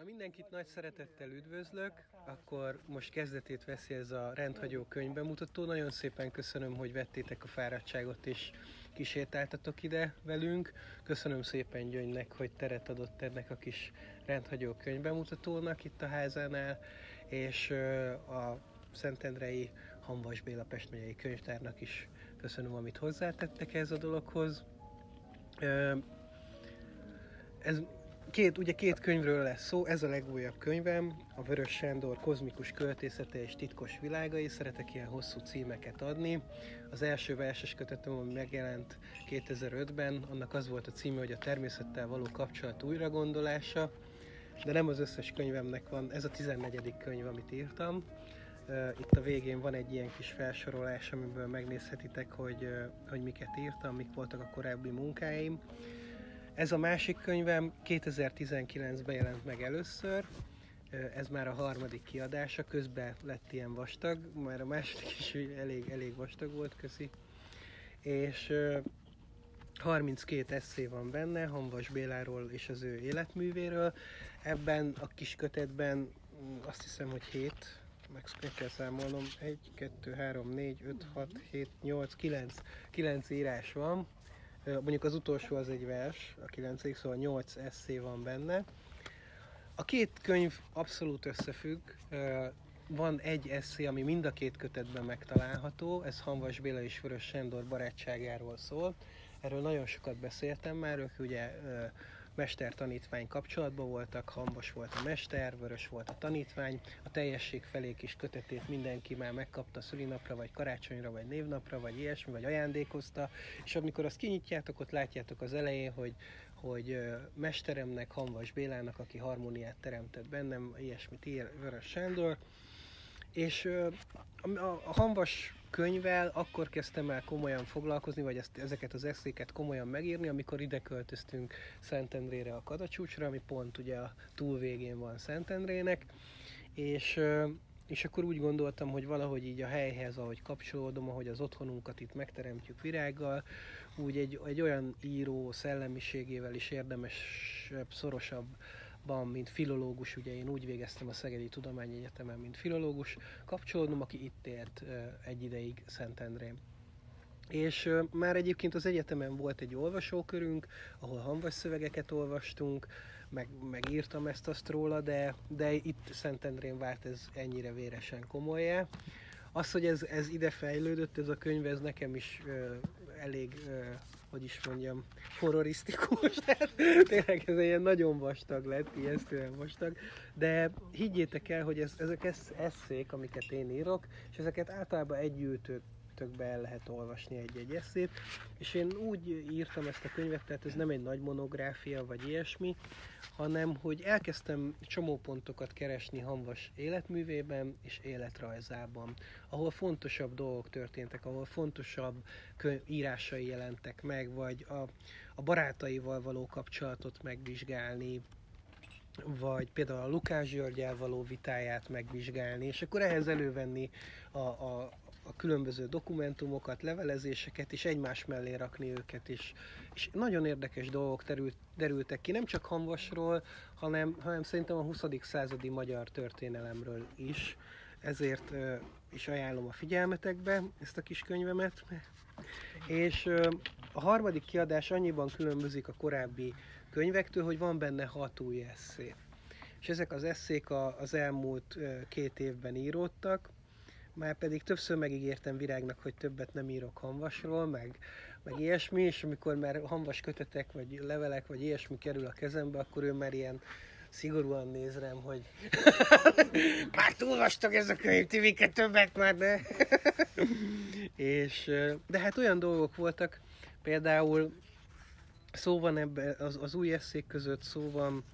Na mindenkit nagy szeretettel üdvözlök, akkor most kezdetét veszi ez a rendhagyó könyvbemutató. Nagyon szépen köszönöm, hogy vettétek a fáradtságot és kísértáltatok ide velünk. Köszönöm szépen Gyöngynek, hogy teret adott ennek a kis rendhagyó könyvbemutatónak itt a házánál, és a Szentendrei Hanvas Béla Pest megyei könyvtárnak is köszönöm, amit hozzátettek ez a dologhoz. Ez két, ugye két könyvről lesz szó, ez a legújabb könyvem, a Vörös Sándor kozmikus költészete és titkos világai, szeretek ilyen hosszú címeket adni. Az első verses kötetem, ami megjelent 2005-ben, annak az volt a címe, hogy a természettel való kapcsolat újragondolása, de nem az összes könyvemnek van, ez a 14. könyv, amit írtam. Itt a végén van egy ilyen kis felsorolás, amiből megnézhetitek, hogy, hogy miket írtam, mik voltak a korábbi munkáim. Ez a másik könyvem 2019-ben jelent meg először, ez már a harmadik kiadása, közben lett ilyen vastag, már a második is elég, elég vastag volt, köszi. És 32 eszé van benne, Hanvas Béláról és az ő életművéről. Ebben a kis kötetben mm, azt hiszem, hogy 7, meg, kell számolnom, 1, 2, 3, 4, 5, 6, 7, 8, 9, 9 írás van, Mondjuk az utolsó az egy vers, a 9. szóval 8 eszé van benne. A két könyv abszolút összefügg. Van egy eszé, ami mind a két kötetben megtalálható, ez Hanvas Béla és Vörös Sándor barátságáról szól. Erről nagyon sokat beszéltem már, ők ugye mester-tanítvány kapcsolatban voltak, hambas volt a mester, vörös volt a tanítvány, a teljesség felé kis kötetét mindenki már megkapta szülinapra, vagy karácsonyra, vagy névnapra, vagy ilyesmi, vagy ajándékozta, és amikor azt kinyitjátok, ott látjátok az elején, hogy hogy mesteremnek, Hanvas Bélának, aki harmóniát teremtett bennem, ilyesmit ír Vörös Sándor, és a Hanvas könyvvel akkor kezdtem el komolyan foglalkozni, vagy ezt, ezeket az eszéket komolyan megírni, amikor ide költöztünk Szentendrére a Kadacsúcsra, ami pont ugye a túlvégén van Szentendrének, és és akkor úgy gondoltam, hogy valahogy így a helyhez, ahogy kapcsolódom, ahogy az otthonunkat itt megteremtjük virággal, úgy egy, egy olyan író szellemiségével is érdemes szorosabb ban, mint filológus, ugye én úgy végeztem a Szegedi Tudományegyetemen, mint filológus, kapcsolódnom, aki itt élt egy ideig Szentendrén. És már egyébként az egyetemen volt egy olvasókörünk, ahol hanvas szövegeket olvastunk, meg, meg írtam ezt azt róla, de, de itt Szentendrén vált ez ennyire véresen komolyá. Az, hogy ez, ez ide fejlődött, ez a könyv, ez nekem is ö, elég ö, hogy is mondjam, horrorisztikus, tehát tényleg ez ilyen nagyon vastag lett, ijesztően vastag, de higgyétek el, hogy ez, ezek eszék, amiket én írok, és ezeket általában együtt be el lehet olvasni egy-egy eszét, és én úgy írtam ezt a könyvet, tehát ez nem egy nagy monográfia vagy ilyesmi, hanem hogy elkezdtem csomópontokat keresni Hanvas életművében és életrajzában, ahol fontosabb dolgok történtek, ahol fontosabb írásai jelentek meg, vagy a, a barátaival való kapcsolatot megvizsgálni, vagy például a Lukás Györgyel való vitáját megvizsgálni, és akkor ehhez elővenni a, a, a különböző dokumentumokat, levelezéseket, és egymás mellé rakni őket is. És nagyon érdekes dolgok terült, derültek ki, nem csak Hamvasról, hanem, hanem szerintem a 20. századi magyar történelemről is. Ezért uh, is ajánlom a figyelmetekbe ezt a kis könyvemet. És uh, a harmadik kiadás annyiban különbözik a korábbi könyvektől, hogy van benne hat új eszé. És ezek az eszék az elmúlt két évben íródtak, már pedig többször megígértem Virágnak, hogy többet nem írok hanvasról, meg, meg ilyesmi, és amikor már hanvas kötetek, vagy levelek, vagy ilyesmi kerül a kezembe, akkor ő már ilyen szigorúan néz rám, hogy már túl vastag ez a könyv, Tivike, többet már ne. és, de hát olyan dolgok voltak, például szó van ebbe, az, az új eszék között szó van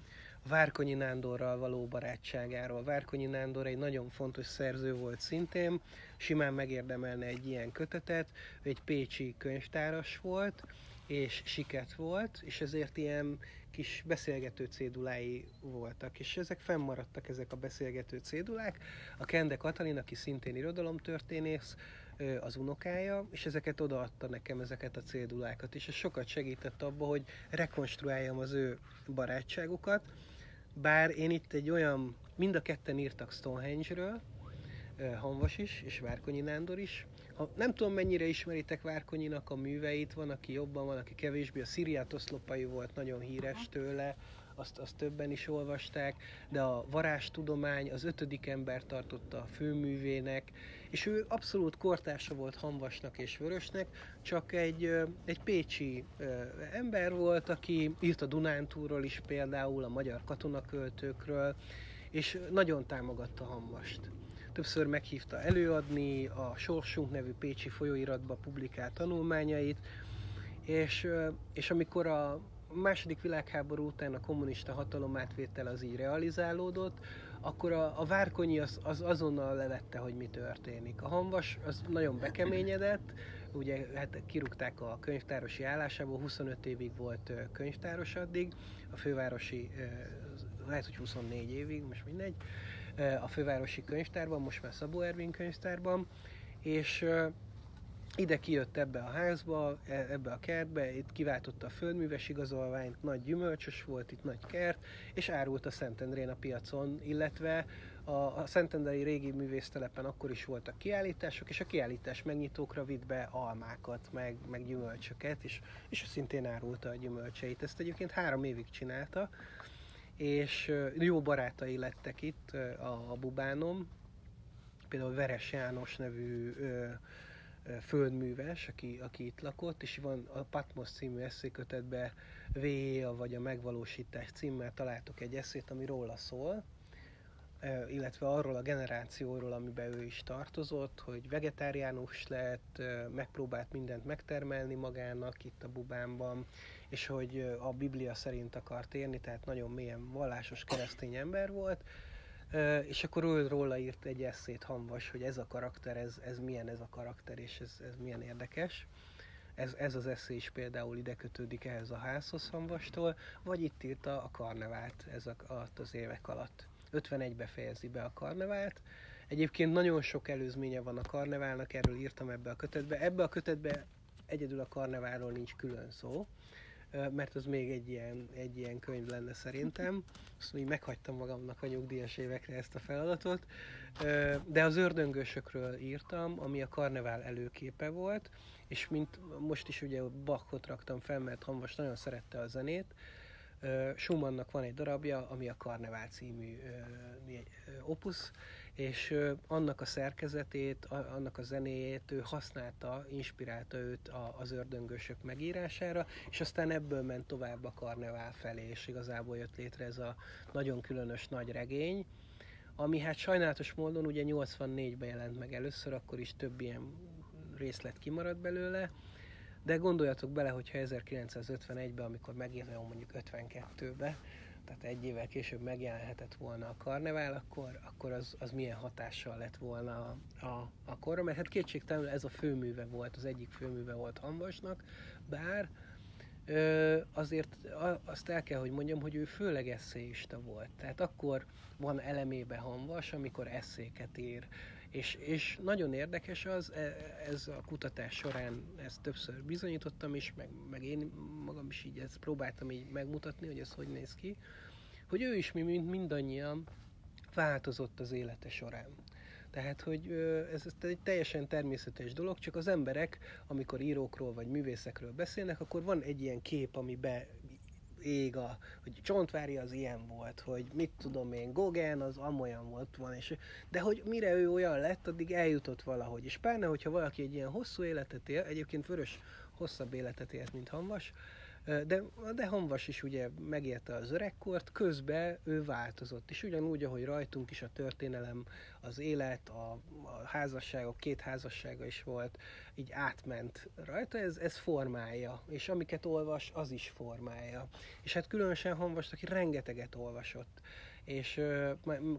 Várkonyi Nándorral való barátságáról. Várkonyi Nándor egy nagyon fontos szerző volt szintén, simán megérdemelne egy ilyen kötetet, egy pécsi könyvtáras volt, és siket volt, és ezért ilyen kis beszélgető cédulái voltak, és ezek fennmaradtak, ezek a beszélgető cédulák. A Kende Katalin, aki szintén irodalomtörténész, az unokája, és ezeket odaadta nekem, ezeket a cédulákat, és ez sokat segített abba, hogy rekonstruáljam az ő barátságukat, bár én itt egy olyan, mind a ketten írtak Stonehenge-ről, Hanvas is, és Várkonyi Nándor is. Ha, nem tudom, mennyire ismeritek Várkonyinak a műveit, van, aki jobban, van, aki kevésbé. A Sziriát oszlopai volt nagyon híres tőle, azt, azt többen is olvasták, de a varástudomány az ötödik ember tartotta a főművének, és ő abszolút kortársa volt Hanvasnak és Vörösnek, csak egy, egy pécsi ember volt, aki írt a Dunántúról is például, a magyar katonaköltőkről, és nagyon támogatta Hanvast. Többször meghívta előadni a Sorsunk nevű pécsi folyóiratba publikált tanulmányait, és, és amikor a második világháború után a kommunista hatalomátvétel az így realizálódott, akkor a, a Várkonyi az, az azonnal levette, hogy mi történik. A Hanvas az nagyon bekeményedett, ugye hát kirúgták a könyvtárosi állásából, 25 évig volt könyvtáros addig, a fővárosi, lehet, hogy 24 évig, most mindegy, a fővárosi könyvtárban, most már Szabó Ervin könyvtárban, és ide kijött ebbe a házba, e, ebbe a kertbe, itt kiváltotta a földműves igazolványt, nagy gyümölcsös volt, itt nagy kert, és árult a Szentendrén a piacon, illetve a, a Szentendrei régi művésztelepen akkor is voltak kiállítások, és a kiállítás megnyitókra vitt be almákat, meg, meg gyümölcsöket, és, és szintén árulta a gyümölcseit. Ezt egyébként három évig csinálta, és jó barátai lettek itt a, a Bubánom, például Veres János nevű földműves, aki, aki itt lakott, és van a Patmos című eszékötetbe VA vagy a megvalósítás címmel találtok egy eszét, ami róla szól, illetve arról a generációról, amiben ő is tartozott, hogy vegetáriánus lett, megpróbált mindent megtermelni magának itt a bubánban, és hogy a Biblia szerint akart érni, tehát nagyon mélyen vallásos keresztény ember volt, és akkor ő róla írt egy eszét Hanvas, hogy ez a karakter, ez, ez milyen ez a karakter, és ez, ez milyen érdekes. Ez, ez az eszé is például ide kötődik ehhez a házhoz Hanvastól, vagy itt írta a karnevált ez alatt az évek alatt. 51-be fejezi be a karnevált. Egyébként nagyon sok előzménye van a karneválnak, erről írtam ebbe a kötetbe. Ebbe a kötetbe egyedül a karneválról nincs külön szó, mert az még egy ilyen, egy ilyen könyv lenne szerintem. Azt így meghagytam magamnak a nyugdíjas évekre ezt a feladatot. De az ördöngősökről írtam, ami a karnevál előképe volt, és mint most is ugye Bachot raktam fel, mert Hanvas nagyon szerette a zenét, Schumannnak van egy darabja, ami a Karnevál című opus, és annak a szerkezetét, annak a zenéjét ő használta, inspirálta őt az ördöngősök megírására, és aztán ebből ment tovább a karnevál felé, és igazából jött létre ez a nagyon különös nagy regény, ami hát sajnálatos módon ugye 84-ben jelent meg először, akkor is több ilyen részlet kimaradt belőle, de gondoljatok bele, hogyha 1951-ben, amikor megjelent mondjuk 52-be, tehát egy évvel később megjelenhetett volna a karnevál, akkor, akkor az, az milyen hatással lett volna a, a, a korra, mert hát kétségtelenül ez a főműve volt, az egyik főműve volt Hanvasnak, bár ö, azért azt el kell, hogy mondjam, hogy ő főleg eszéista volt. Tehát akkor van elemébe Hanvas, amikor eszéket ír, és, és nagyon érdekes az, e, ez a kutatás során ezt többször bizonyítottam is, meg, meg én magam is így ezt próbáltam így megmutatni, hogy ez hogy néz ki, hogy ő is mi, mint mindannyian változott az élete során. Tehát, hogy ez egy teljesen természetes dolog, csak az emberek, amikor írókról vagy művészekről beszélnek, akkor van egy ilyen kép, ami be ég, a, hogy Csontvári az ilyen volt, hogy mit tudom én, Gauguin az amolyan volt van, és, de hogy mire ő olyan lett, addig eljutott valahogy. És pláne, hogyha valaki egy ilyen hosszú életet él, egyébként Vörös hosszabb életet élt, mint Hanvas, de, de Hanvas is ugye megérte az öregkort, közben ő változott, és ugyanúgy, ahogy rajtunk is a történelem, az élet, a, a házasságok, két házassága is volt, így átment rajta, ez, ez formálja, és amiket olvas, az is formálja. És hát különösen Hanvas, aki rengeteget olvasott, és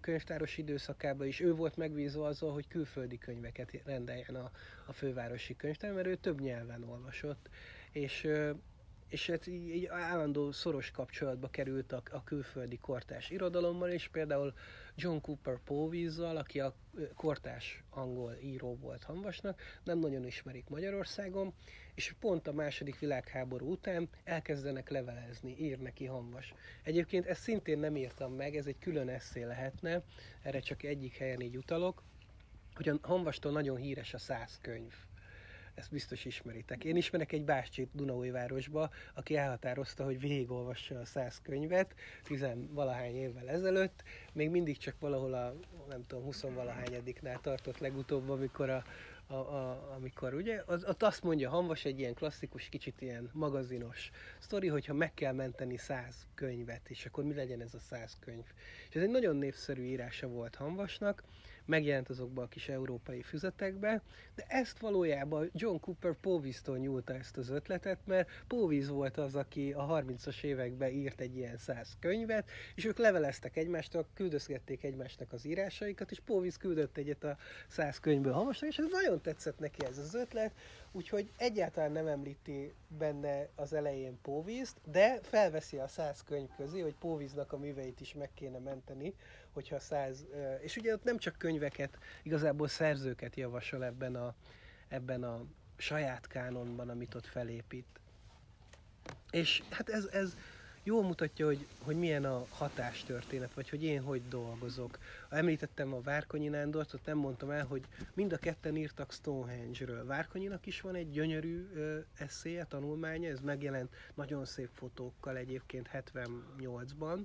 könyvtáros időszakában is ő volt megbízva azzal, hogy külföldi könyveket rendeljen a, a fővárosi könyvtár, mert ő több nyelven olvasott, és és hát így, így állandó szoros kapcsolatba került a, a külföldi kortás irodalommal, és például John Cooper Powys-zal, aki a kortás angol író volt Hanvasnak, nem nagyon ismerik Magyarországon, és pont a második világháború után elkezdenek levelezni, ír neki Hanvas. Egyébként ezt szintén nem írtam meg, ez egy külön eszé lehetne, erre csak egyik helyen így utalok, hogy a Hanvastól nagyon híres a száz könyv ezt biztos ismeritek. Én ismerek egy bácsit Dunaújvárosba, aki elhatározta, hogy végigolvassa a száz könyvet, tizenvalahány évvel ezelőtt, még mindig csak valahol a, nem tudom, huszonvalahányadiknál tartott legutóbb, amikor a, a, a, amikor ugye, az, az azt mondja, Hanvas egy ilyen klasszikus, kicsit ilyen magazinos sztori, hogyha meg kell menteni száz könyvet, és akkor mi legyen ez a száz könyv. És ez egy nagyon népszerű írása volt Hanvasnak, megjelent azokban a kis európai füzetekbe, de ezt valójában John Cooper Povisztól nyúlta ezt az ötletet, mert Poviz volt az, aki a 30-as években írt egy ilyen száz könyvet, és ők leveleztek egymástól, küldözgették egymásnak az írásaikat, és Poviz küldött egyet a száz könyvből Hamasnak, és ez nagyon tetszett neki ez az ötlet, úgyhogy egyáltalán nem említi benne az elején Póvízt, de felveszi a száz könyv közé, hogy Póvíznak a műveit is meg kéne menteni, hogyha száz, és ugye ott nem csak könyveket, igazából szerzőket javasol ebben a, ebben a saját kánonban, amit ott felépít. És hát ez, ez jól mutatja, hogy, hogy milyen a hatástörténet, vagy hogy én hogy dolgozok. Említettem a Várkonyi Nándort, ott nem mondtam el, hogy mind a ketten írtak Stonehenge-ről. Várkonyinak is van egy gyönyörű ö, eszéje, tanulmánya, ez megjelent nagyon szép fotókkal egyébként 78-ban,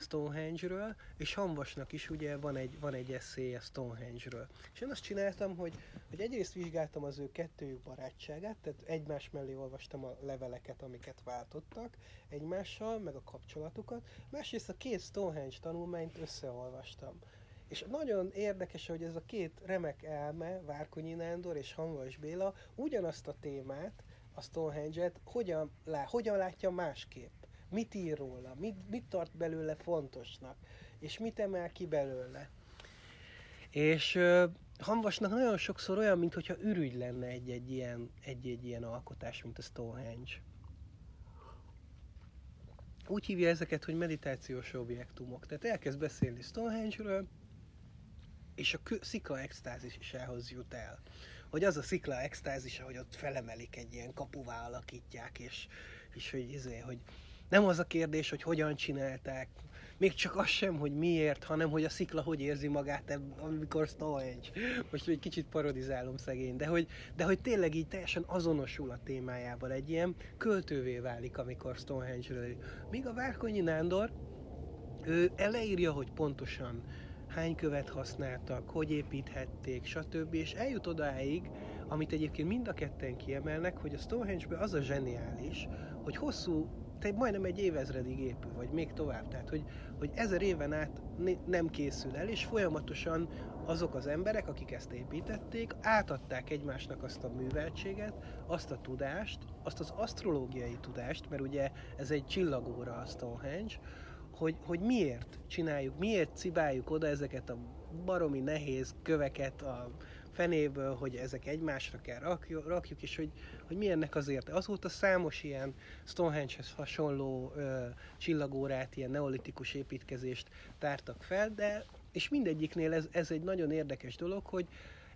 Stonehenge-ről, és Hanvasnak is ugye van egy, van egy eszéje Stonehenge-ről. És én azt csináltam, hogy, hogy egyrészt vizsgáltam az ő kettőjük barátságát, tehát egymás mellé olvastam a leveleket, amiket váltottak egymással, meg a kapcsolatukat, másrészt a két Stonehenge tanulmányt összeolvastam. És nagyon érdekes, hogy ez a két remek elme, Várkonyi Nándor és Hanvas Béla ugyanazt a témát, a Stonehenge-et hogyan, lá, hogyan látja másképp mit ír róla, mit, mit tart belőle fontosnak, és mit emel ki belőle. És uh, Hanvasnak nagyon sokszor olyan, mintha ürügy lenne egy-egy ilyen, egy-egy ilyen alkotás, mint a Stonehenge. Úgy hívja ezeket, hogy meditációs objektumok. Tehát elkezd beszélni Stonehenge-ről, és a szikla extázis is elhoz jut el. Hogy az a szikla extázis, hogy ott felemelik egy ilyen kapuvá alakítják, és, és hogy, izé, hogy nem az a kérdés, hogy hogyan csinálták, még csak az sem, hogy miért, hanem hogy a szikla hogy érzi magát, amikor Stonehenge. Most egy kicsit parodizálom szegény, de hogy, de hogy tényleg így teljesen azonosul a témájával, egy ilyen költővé válik, amikor Stonehenge-ről. Míg a Várkonyi Nándor, ő eleírja, hogy pontosan hány követ használtak, hogy építhették, stb. És eljut odáig, amit egyébként mind a ketten kiemelnek, hogy a Stonehenge-ben az a zseniális, hogy hosszú te majdnem egy évezredig épül, vagy még tovább. Tehát, hogy, hogy ezer éven át nem készül el, és folyamatosan azok az emberek, akik ezt építették, átadták egymásnak azt a műveltséget, azt a tudást, azt az asztrológiai tudást, mert ugye ez egy csillagóra a Stonehenge, hogy, hogy miért csináljuk, miért cibáljuk oda ezeket a baromi nehéz köveket a fenéből, hogy ezek egymásra kell rakjuk, rakjuk és hogy, hogy mi ennek azért. Azóta számos ilyen Stonehenge-hez hasonló ö, csillagórát, ilyen neolitikus építkezést tártak fel, de és mindegyiknél ez, ez egy nagyon érdekes dolog, hogy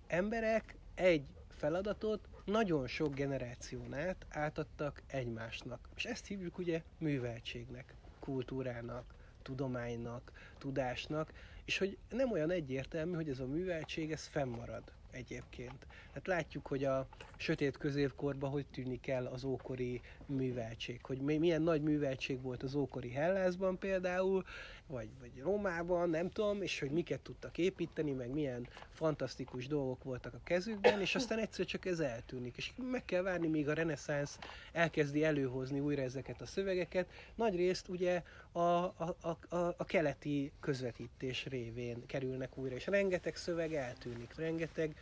emberek egy feladatot nagyon sok generáción át átadtak egymásnak. És ezt hívjuk ugye műveltségnek, kultúrának, tudománynak, tudásnak, és hogy nem olyan egyértelmű, hogy ez a műveltség, ez fennmarad egyébként. Hát látjuk, hogy a sötét középkorban hogy tűnik el az ókori műveltség, hogy milyen nagy műveltség volt az ókori Hellászban például, vagy, vagy Rómában, nem tudom, és hogy miket tudtak építeni, meg milyen fantasztikus dolgok voltak a kezükben, és aztán egyszer csak ez eltűnik. És meg kell várni, míg a reneszánsz elkezdi előhozni újra ezeket a szövegeket. Nagy részt ugye a, a, a, a keleti közvetítés révén kerülnek újra, és rengeteg szöveg eltűnik, rengeteg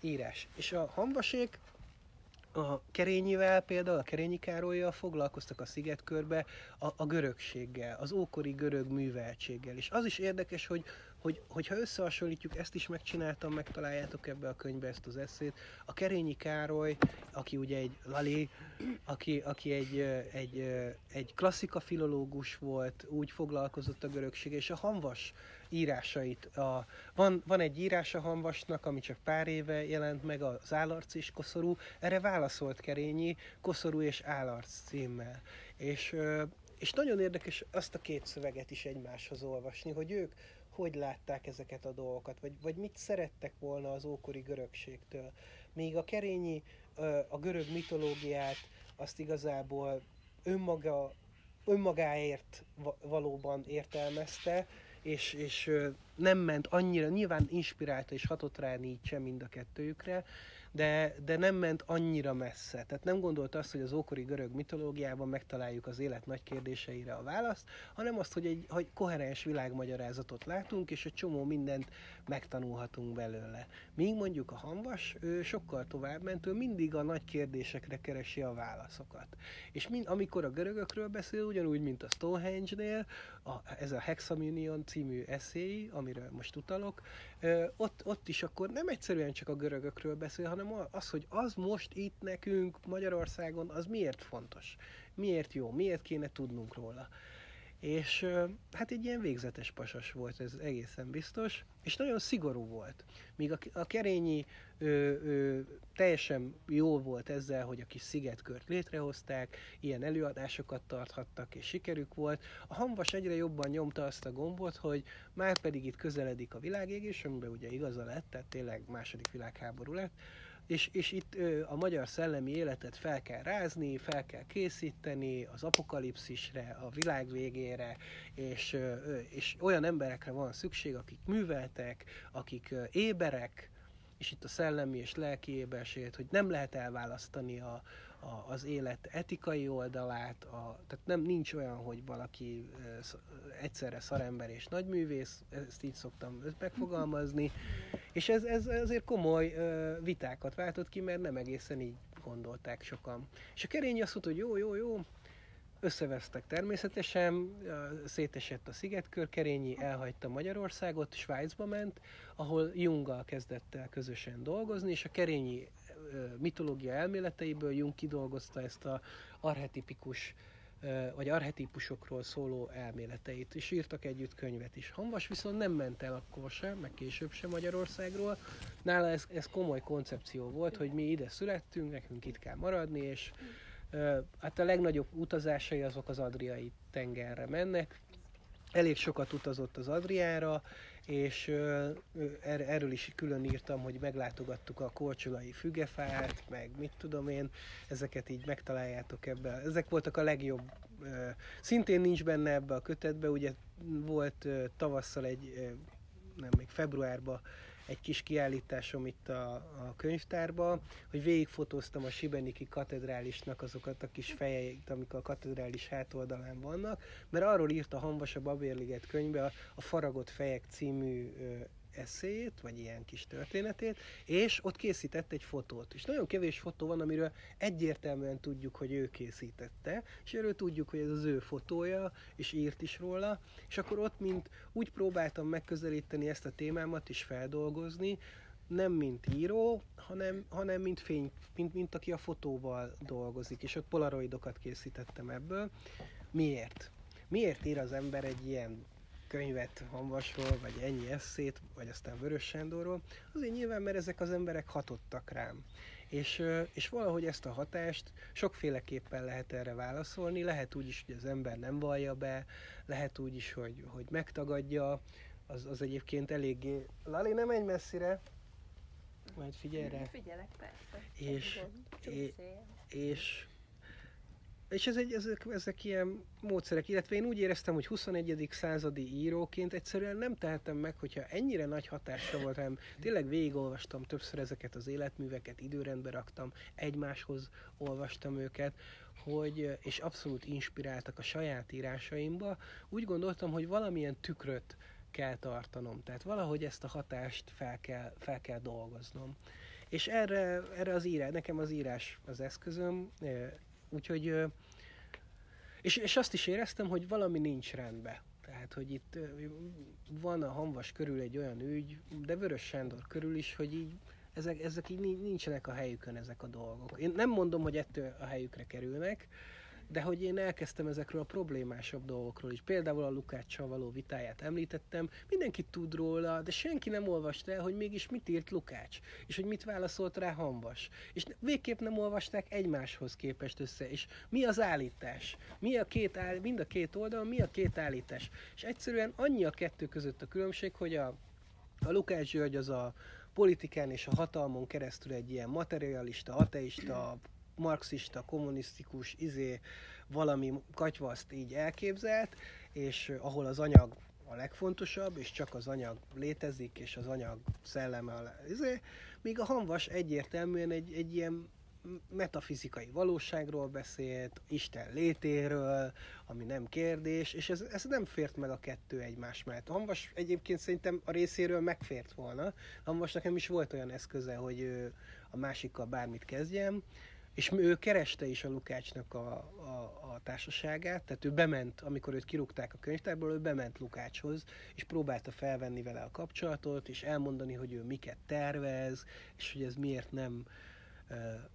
írás. És a hamvasék a Kerényivel például, a Kerényi Károlyjal foglalkoztak a szigetkörbe a, a görögséggel, az ókori görög műveltséggel. És az is érdekes, hogy hogy, hogyha összehasonlítjuk, ezt is megcsináltam, megtaláljátok ebbe a könyvbe ezt az eszét. A Kerényi Károly, aki ugye egy Lali, aki, aki egy, egy, egy klasszika filológus volt, úgy foglalkozott a görögség, és a Hanvas írásait. A, van, van egy írás a Hanvasnak, ami csak pár éve jelent meg, az Állarc és Koszorú. Erre válaszolt Kerényi Koszorú és Állarc címmel. És, és nagyon érdekes azt a két szöveget is egymáshoz olvasni, hogy ők hogy látták ezeket a dolgokat, vagy, vagy mit szerettek volna az ókori görögségtől. Míg a Kerényi a görög mitológiát azt igazából önmaga, önmagáért valóban értelmezte, és, és nem ment annyira, nyilván inspirálta és hatott rá Nietzsche mind a kettőjükre, de, de nem ment annyira messze. Tehát nem gondolta azt, hogy az ókori görög mitológiában megtaláljuk az élet nagy kérdéseire a választ, hanem azt, hogy egy hogy koherens világmagyarázatot látunk, és egy csomó mindent megtanulhatunk belőle. Míg mondjuk a hanvas, ő sokkal tovább ment, ő mindig a nagy kérdésekre keresi a válaszokat. És mind, amikor a görögökről beszél, ugyanúgy, mint a Stonehenge-nél, a, ez a Hexaminion című eszély, amiről most utalok, ott, ott is akkor nem egyszerűen csak a görögökről beszél, hanem az, hogy az most itt nekünk Magyarországon, az miért fontos, miért jó, miért kéne tudnunk róla. És hát egy ilyen végzetes pasas volt, ez egészen biztos, és nagyon szigorú volt. Míg a, a Kerényi ö, ö, teljesen jó volt ezzel, hogy a kis szigetkört létrehozták, ilyen előadásokat tarthattak, és sikerük volt. A Hamvas egyre jobban nyomta azt a gombot, hogy már pedig itt közeledik a világégés, amiben ugye igaza lett, tehát tényleg második világháború lett, és, és itt ö, a magyar szellemi életet fel kell rázni, fel kell készíteni az apokalipszisre, a világ végére, és, ö, és olyan emberekre van szükség, akik műveltek, akik ö, éberek, és itt a szellemi és lelki ébersét, hogy nem lehet elválasztani a, a, az élet etikai oldalát, a, tehát nem nincs olyan, hogy valaki egyszerre szarember és nagyművész, ezt így szoktam megfogalmazni, és ez, ez azért komoly vitákat váltott ki, mert nem egészen így gondolták sokan. És a Kerényi azt mondta, hogy jó, jó, jó, összevesztek természetesen, szétesett a szigetkör, Kerényi elhagyta Magyarországot, Svájcba ment, ahol Junggal kezdett el közösen dolgozni, és a Kerényi mitológia elméleteiből Jung kidolgozta ezt a arhetipikus vagy arhetipusokról szóló elméleteit, és írtak együtt könyvet is. Hanvas viszont nem ment el akkor sem, meg később sem Magyarországról. Nála ez, ez komoly koncepció volt, hogy mi ide születtünk, nekünk itt kell maradni, és hát a legnagyobb utazásai azok az Adriai tengerre mennek. Elég sokat utazott az Adriára, és er, erről is külön írtam, hogy meglátogattuk a korcsolai fügefát, meg mit tudom én, ezeket így megtaláljátok ebbe. Ezek voltak a legjobb. Szintén nincs benne ebbe a kötetbe, ugye volt tavasszal egy, nem még februárban egy kis kiállításom itt a, a könyvtárba, hogy végigfotóztam a Sibeniki katedrálisnak azokat a kis fejeit, amik a katedrális hátoldalán vannak, mert arról írt a Hanvas a Babérliget könyvbe a, a Faragott fejek című eszéjét, vagy ilyen kis történetét, és ott készített egy fotót. És nagyon kevés fotó van, amiről egyértelműen tudjuk, hogy ő készítette, és erről tudjuk, hogy ez az ő fotója, és írt is róla, és akkor ott mint úgy próbáltam megközelíteni ezt a témámat is feldolgozni, nem mint író, hanem, hanem mint fény, mint, mint aki a fotóval dolgozik, és ott polaroidokat készítettem ebből. Miért? Miért ír az ember egy ilyen könyvet Hanvasról, vagy ennyi eszét, vagy aztán Vörös Sándorról, azért nyilván, mert ezek az emberek hatottak rám. És, és valahogy ezt a hatást sokféleképpen lehet erre válaszolni, lehet úgy is, hogy az ember nem vallja be, lehet úgy is, hogy, hogy megtagadja, az, az egyébként eléggé... Lali, nem menj messzire, majd figyelj rá. Figyelek, persze. És, és, és és ez egy, ezek, ezek ilyen módszerek, illetve én úgy éreztem, hogy 21. századi íróként egyszerűen nem tehetem meg, hogyha ennyire nagy hatásra volt rám, tényleg végigolvastam többször ezeket az életműveket, időrendbe raktam, egymáshoz olvastam őket, hogy, és abszolút inspiráltak a saját írásaimba, úgy gondoltam, hogy valamilyen tükröt kell tartanom, tehát valahogy ezt a hatást fel kell, fel kell dolgoznom. És erre, erre az írás, nekem az írás az eszközöm, Úgyhogy, és, és azt is éreztem, hogy valami nincs rendben. Tehát, hogy itt van a Hanvas körül egy olyan ügy, de Vörös Sándor körül is, hogy így ezek, ezek így nincsenek a helyükön ezek a dolgok. Én nem mondom, hogy ettől a helyükre kerülnek, de hogy én elkezdtem ezekről a problémásabb dolgokról is. Például a Lukáccsal való vitáját említettem, mindenki tud róla, de senki nem olvasta el, hogy mégis mit írt Lukács, és hogy mit válaszolt rá Hanvas. És végképp nem olvasták egymáshoz képest össze, és mi az állítás? Mi a két áll, mind a két oldalon, mi a két állítás? És egyszerűen annyi a kettő között a különbség, hogy a, a Lukács György az a politikán és a hatalmon keresztül egy ilyen materialista, ateista, marxista, kommunisztikus, izé, valami katyvaszt így elképzelt, és ahol az anyag a legfontosabb, és csak az anyag létezik, és az anyag szelleme a izé, míg a hanvas egyértelműen egy, egy ilyen metafizikai valóságról beszélt, Isten létéről, ami nem kérdés, és ez, ez nem fért meg a kettő egymás mellett. Hanvas egyébként szerintem a részéről megfért volna. Hanvas nekem is volt olyan eszköze, hogy a másikkal bármit kezdjem, és ő kereste is a Lukácsnak a, a, a társaságát, tehát ő bement, amikor őt kirúgták a könyvtárból, ő bement Lukácshoz, és próbálta felvenni vele a kapcsolatot, és elmondani, hogy ő miket tervez, és hogy ez miért nem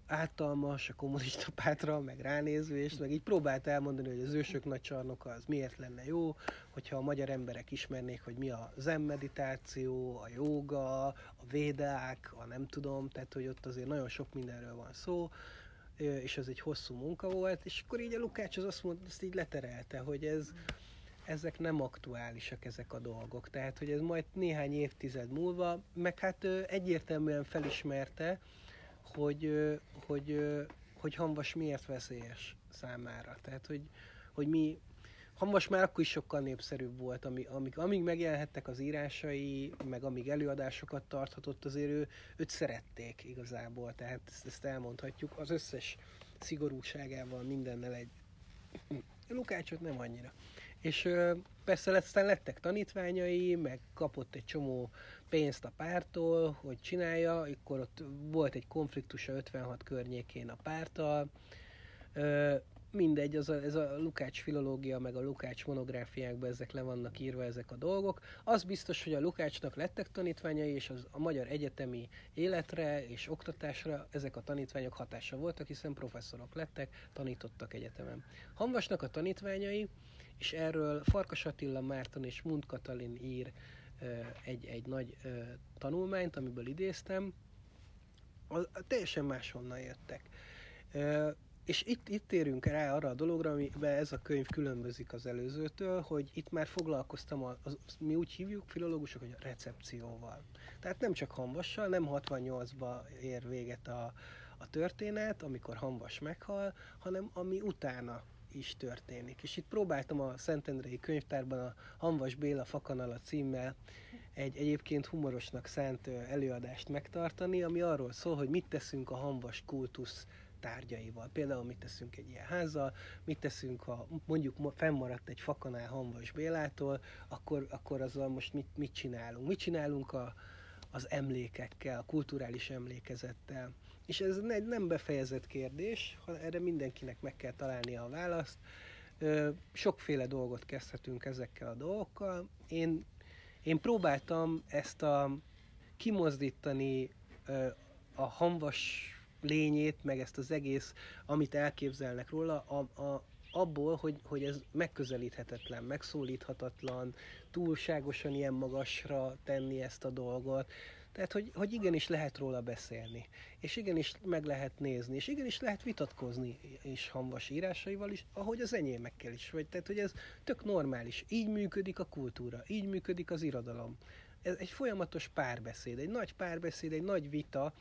általmas a kommunista pártra, meg ránézvés, meg így próbált elmondani, hogy az ősök nagy csarnoka az miért lenne jó, hogyha a magyar emberek ismernék, hogy mi a zen meditáció, a joga, a védák, a nem tudom, tehát hogy ott azért nagyon sok mindenről van szó, és ez egy hosszú munka volt, és akkor így a Lukács az azt mondta, azt így leterelte, hogy ez, ezek nem aktuálisak ezek a dolgok. Tehát, hogy ez majd néhány évtized múlva, meg hát egyértelműen felismerte, hogy, hogy, hogy Hanvas miért veszélyes számára. Tehát, hogy, hogy mi Hamas már akkor is sokkal népszerűbb volt, amíg, amíg, amíg megjelenhettek az írásai, meg amíg előadásokat tarthatott, azért ő, őt szerették igazából, tehát ezt, ezt elmondhatjuk. Az összes szigorúságával mindennel egy Lukácsot nem annyira. És ö, persze aztán lettek tanítványai, meg kapott egy csomó pénzt a pártól, hogy csinálja, akkor ott volt egy konfliktus a 56 környékén a párttal, ö, mindegy, az a, ez a Lukács filológia, meg a Lukács monográfiákban ezek le vannak írva ezek a dolgok. Az biztos, hogy a Lukácsnak lettek tanítványai, és az, a magyar egyetemi életre és oktatásra ezek a tanítványok hatása voltak, hiszen professzorok lettek, tanítottak egyetemen. Hanvasnak a tanítványai, és erről Farkas Attila Márton és Mund Katalin ír egy, egy nagy tanulmányt, amiből idéztem, az, teljesen máshonnan jöttek és itt, itt térünk rá arra a dologra, amiben ez a könyv különbözik az előzőtől, hogy itt már foglalkoztam, a, az, mi úgy hívjuk filológusok, hogy a recepcióval. Tehát nem csak Hanvassal, nem 68-ba ér véget a, a történet, amikor Hanvas meghal, hanem ami utána is történik. És itt próbáltam a Szentendrei könyvtárban a Hanvas Béla Fakanala címmel egy egyébként humorosnak szánt előadást megtartani, ami arról szól, hogy mit teszünk a Hanvas kultusz tárgyaival. Például mit teszünk egy ilyen házzal, mit teszünk, ha mondjuk fennmaradt egy fakanál Hanvas Bélától, akkor, akkor azzal most mit, mit csinálunk? Mit csinálunk a, az emlékekkel, a kulturális emlékezettel? És ez egy nem befejezett kérdés, erre mindenkinek meg kell találnia a választ. Sokféle dolgot kezdhetünk ezekkel a dolgokkal. Én, én próbáltam ezt a kimozdítani a hanvas lényét, meg ezt az egész, amit elképzelnek róla, a, a, abból, hogy, hogy ez megközelíthetetlen, megszólíthatatlan, túlságosan ilyen magasra tenni ezt a dolgot. Tehát, hogy, hogy igenis lehet róla beszélni, és igenis meg lehet nézni, és igenis lehet vitatkozni is hamvas írásaival is, ahogy az enyémekkel is. Vagy, tehát, hogy ez tök normális. Így működik a kultúra, így működik az irodalom. Ez egy folyamatos párbeszéd, egy nagy párbeszéd, egy nagy vita,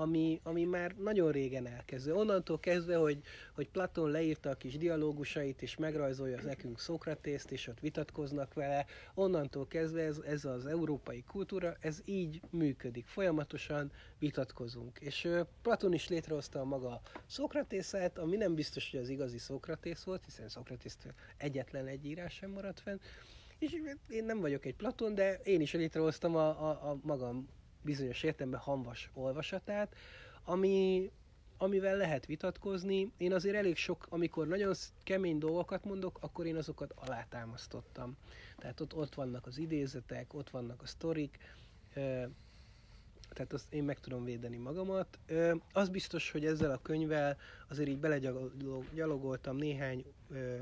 ami, ami már nagyon régen elkezdő. Onnantól kezdve, hogy, hogy Platon leírta a kis dialógusait, és megrajzolja az nekünk Szokratészt, és ott vitatkoznak vele, onnantól kezdve ez, ez az európai kultúra, ez így működik. Folyamatosan vitatkozunk. És Platon is létrehozta a maga Szokratészet, ami nem biztos, hogy az igazi Szokratész volt, hiszen Szokratésztől egyetlen egy írás sem maradt fenn, és én nem vagyok egy Platon, de én is létrehoztam a, a, a magam bizonyos értelemben hamvas olvasatát, ami, amivel lehet vitatkozni. Én azért elég sok, amikor nagyon kemény dolgokat mondok, akkor én azokat alátámasztottam. Tehát ott, ott vannak az idézetek, ott vannak a sztorik, tehát azt én meg tudom védeni magamat. Az biztos, hogy ezzel a könyvvel azért így belegyalogoltam néhány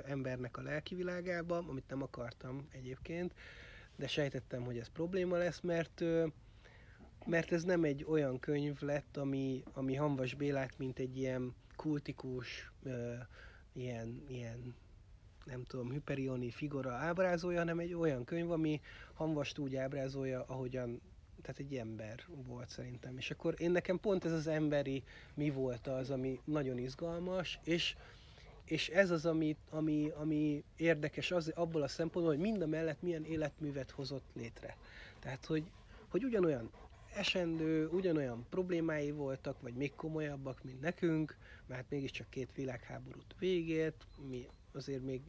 embernek a lelki világába, amit nem akartam egyébként, de sejtettem, hogy ez probléma lesz, mert mert ez nem egy olyan könyv lett, ami, ami Hanvas Bélát, mint egy ilyen kultikus, ö, ilyen, ilyen nem tudom, hyperioni figura ábrázolja, hanem egy olyan könyv, ami Hanvast úgy ábrázolja, ahogyan tehát egy ember volt szerintem. És akkor én nekem pont ez az emberi mi volt az, ami nagyon izgalmas, és, és ez az, ami, ami, ami érdekes az, abból a szempontból, hogy mind a mellett milyen életművet hozott létre. Tehát, hogy, hogy ugyanolyan esendő, ugyanolyan problémái voltak, vagy még komolyabbak, mint nekünk, mert mégiscsak két világháborút végét, mi azért még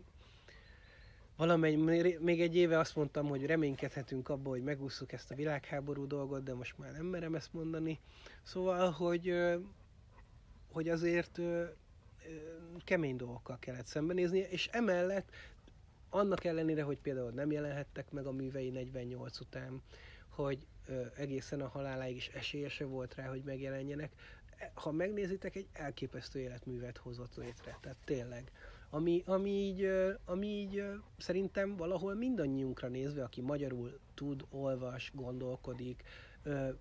valamely, még egy éve azt mondtam, hogy reménykedhetünk abba, hogy megúszuk ezt a világháború dolgot, de most már nem merem ezt mondani. Szóval, hogy, hogy azért kemény dolgokkal kellett szembenézni, és emellett annak ellenére, hogy például nem jelenhettek meg a művei 48 után, hogy egészen a haláláig is esélyese volt rá, hogy megjelenjenek, ha megnézitek, egy elképesztő életművet hozott létre. Tehát tényleg ami, ami, így, ami így szerintem valahol mindannyiunkra nézve, aki magyarul tud, olvas, gondolkodik,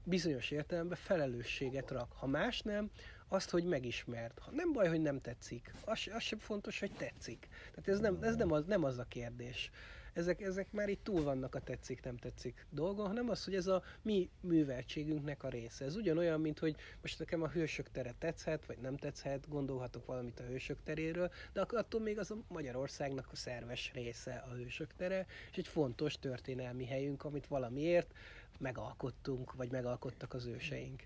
bizonyos értelemben felelősséget rak. Ha más nem, azt, hogy megismert. Ha nem baj, hogy nem tetszik, az, az sem fontos, hogy tetszik. Tehát ez nem, ez nem, az, nem az a kérdés ezek, ezek már itt túl vannak a tetszik, nem tetszik dolgon, hanem az, hogy ez a mi műveltségünknek a része. Ez ugyanolyan, mint hogy most nekem a hősök tere tetszhet, vagy nem tetszhet, gondolhatok valamit a hősök teréről, de attól még az a Magyarországnak a szerves része a hősök tere, és egy fontos történelmi helyünk, amit valamiért megalkottunk, vagy megalkottak az őseink.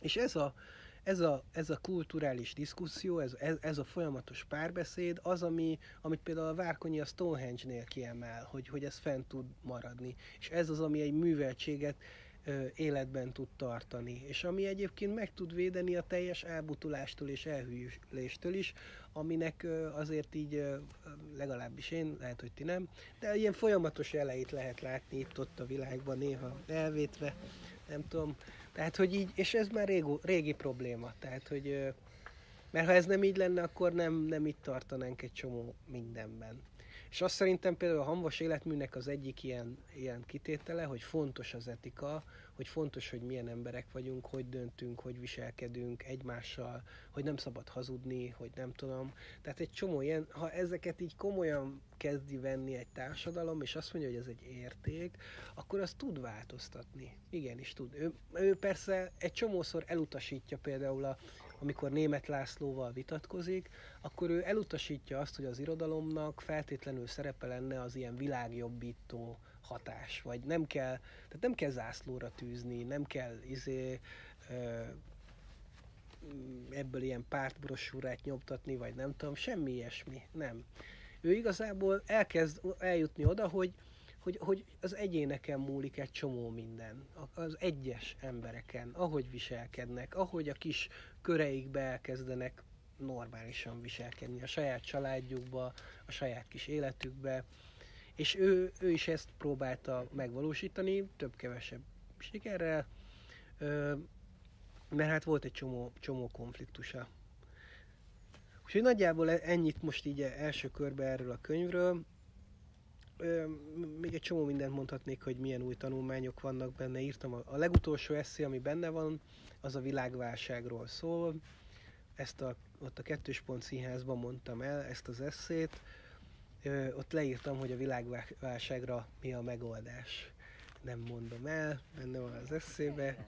És ez a, ez a, ez a kulturális diszkuszió, ez, ez, ez a folyamatos párbeszéd az, ami, amit például a Várkonyi a Stonehenge-nél kiemel, hogy, hogy ez fent tud maradni. És ez az, ami egy műveltséget ö, életben tud tartani. És ami egyébként meg tud védeni a teljes elbutulástól és elhűléstől is, aminek ö, azért így, ö, legalábbis én, lehet, hogy ti nem, de ilyen folyamatos jeleit lehet látni itt-ott a világban, néha elvétve, nem tudom, tehát, hogy így, és ez már régi, régi probléma, tehát, hogy mert ha ez nem így lenne, akkor nem, nem itt tartanánk egy csomó mindenben. És azt szerintem például a hamvas életműnek az egyik ilyen, ilyen kitétele, hogy fontos az etika, hogy fontos, hogy milyen emberek vagyunk, hogy döntünk, hogy viselkedünk egymással, hogy nem szabad hazudni, hogy nem tudom. Tehát egy csomó ilyen, ha ezeket így komolyan kezdi venni egy társadalom, és azt mondja, hogy ez egy érték, akkor az tud változtatni. Igenis tud. Ő, ő persze egy csomószor elutasítja például a, amikor német Lászlóval vitatkozik, akkor ő elutasítja azt, hogy az irodalomnak feltétlenül szerepe lenne az ilyen világjobbító hatás, vagy nem kell, tehát nem kell zászlóra tűzni, nem kell izé, ö, ebből ilyen pártbrosúrát nyomtatni, vagy nem tudom, semmi ilyesmi, nem. Ő igazából elkezd eljutni oda, hogy, hogy, hogy az egyéneken múlik egy csomó minden, az egyes embereken, ahogy viselkednek, ahogy a kis köreikbe elkezdenek normálisan viselkedni a saját családjukba, a saját kis életükbe, és ő, ő is ezt próbálta megvalósítani, több-kevesebb sikerrel, mert hát volt egy csomó, csomó konfliktusa. Úgyhogy nagyjából ennyit most így első körbe erről a könyvről. Még egy csomó mindent mondhatnék, hogy milyen új tanulmányok vannak benne. Írtam a, a legutolsó eszé, ami benne van, az a világválságról szól. Ezt a, ott a kettős pont színházban mondtam el, ezt az eszét ott leírtam, hogy a világválságra mi a megoldás. Nem mondom el, benne van az eszébe.